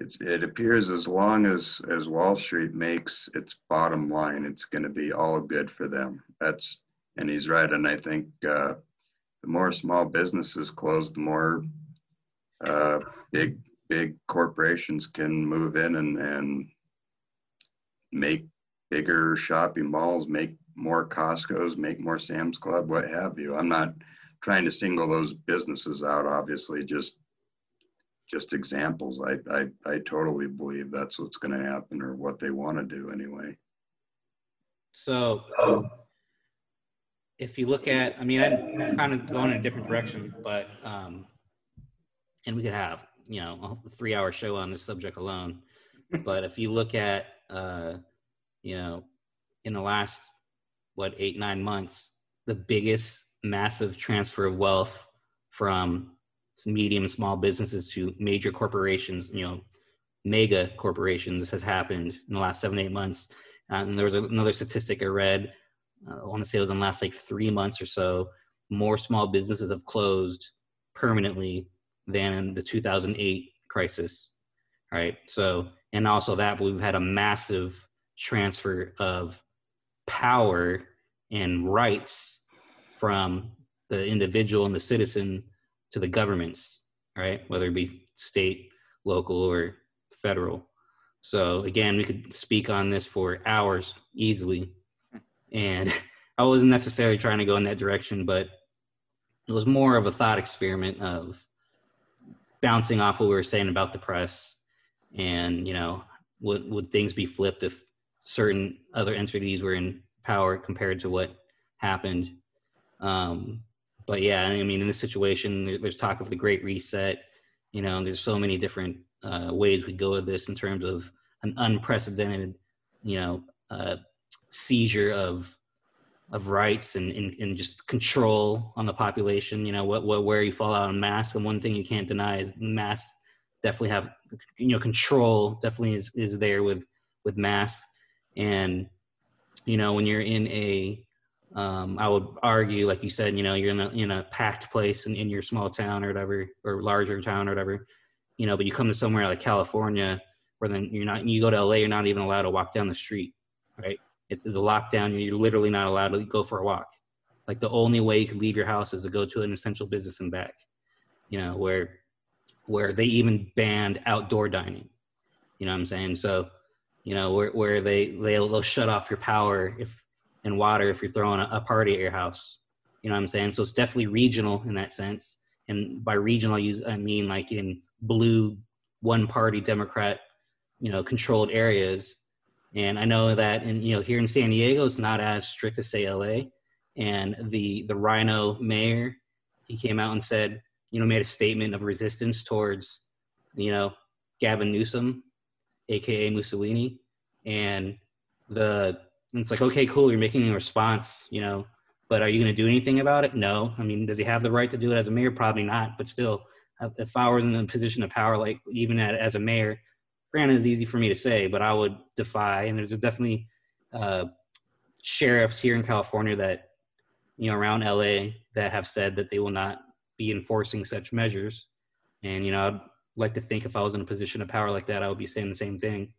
it's, it appears as long as, as Wall Street makes its bottom line, it's going to be all good for them. That's, and he's right. And I think, uh, the more small businesses close, the more uh, big big corporations can move in and, and make bigger shopping malls, make more Costco's, make more Sam's Club, what have you. I'm not trying to single those businesses out, obviously, just just examples. I, I, I totally believe that's what's going to happen or what they want to do anyway. So um, if you look at, I mean, I'm kind of going in a different direction, but, um, and we could have you know a three hour show on this subject alone but if you look at uh you know in the last what eight nine months the biggest massive transfer of wealth from medium small businesses to major corporations you know mega corporations has happened in the last seven eight months uh, and there was another statistic i read uh, i want to say it was in the last like three months or so more small businesses have closed permanently than in the 2008 crisis, right? So, and also that we've had a massive transfer of power and rights from the individual and the citizen to the governments, right? Whether it be state, local, or federal. So again, we could speak on this for hours easily. And I wasn't necessarily trying to go in that direction, but it was more of a thought experiment of bouncing off what we were saying about the press and you know would would things be flipped if certain other entities were in power compared to what happened. Um, but yeah, I mean, in this situation, there's talk of the Great Reset. You know, there's so many different uh, ways we go with this in terms of an unprecedented, you know, uh, seizure of of rights and, and, and just control on the population. You know, what, what where you fall out on masks, and one thing you can't deny is masks definitely have you know control. Definitely is is there with with masks, and you know when you're in a um, I would argue, like you said, you know, you're in a in a packed place in, in your small town or whatever, or larger town or whatever, you know, but you come to somewhere like California where then you're not, you go to LA, you're not even allowed to walk down the street, right? It's, it's a lockdown. You're literally not allowed to go for a walk. Like the only way you can leave your house is to go to an essential business and back, you know, where, where they even banned outdoor dining, you know what I'm saying? So, you know, where, where they, they'll, they'll shut off your power if, and water if you're throwing a, a party at your house. You know what I'm saying? So it's definitely regional in that sense. And by regional, I use I mean like in blue one party Democrat, you know, controlled areas. And I know that in you know here in San Diego, it's not as strict as say LA. And the the RINO mayor, he came out and said, you know, made a statement of resistance towards, you know, Gavin Newsom, aka Mussolini, and the and it's like, okay, cool, you're making a response, you know, but are you going to do anything about it? No. I mean, does he have the right to do it as a mayor? Probably not. But still, if I was in a position of power, like even at, as a mayor, granted, it's easy for me to say, but I would defy. And there's definitely uh, sheriffs here in California that, you know, around LA that have said that they will not be enforcing such measures. And, you know, I'd like to think if I was in a position of power like that, I would be saying the same thing.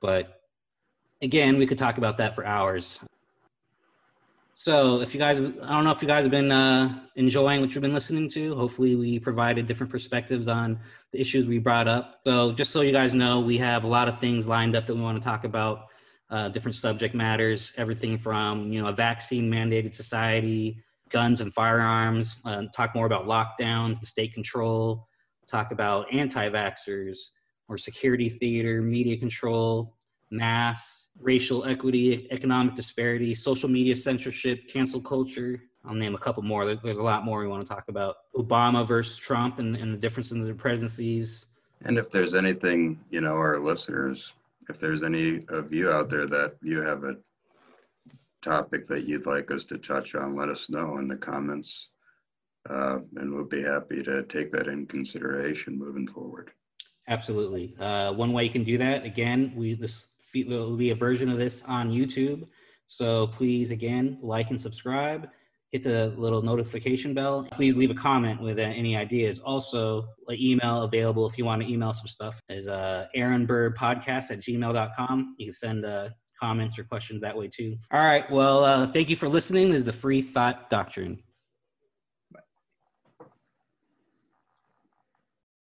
But again, we could talk about that for hours. So, if you guys, I don't know if you guys have been uh, enjoying what you've been listening to. Hopefully, we provided different perspectives on the issues we brought up. So, just so you guys know, we have a lot of things lined up that we want to talk about, uh, different subject matters, everything from you know a vaccine mandated society, guns and firearms. Uh, talk more about lockdowns, the state control. Talk about anti-vaxxers or security theater, media control, masks racial equity, economic disparity, social media censorship, cancel culture. I'll name a couple more. There's a lot more we want to talk about. Obama versus Trump and, and the differences in the presidencies. And if there's anything, you know, our listeners, if there's any of you out there that you have a topic that you'd like us to touch on, let us know in the comments. Uh, and we'll be happy to take that in consideration moving forward. Absolutely. Uh, one way you can do that, again, we this there'll be a version of this on YouTube. So please, again, like and subscribe. Hit the little notification bell. Please leave a comment with uh, any ideas. Also, an email available if you want to email some stuff is uh, aaronbirdpodcast at gmail.com. You can send uh, comments or questions that way too. All right. Well, uh, thank you for listening. This is the Free Thought Doctrine.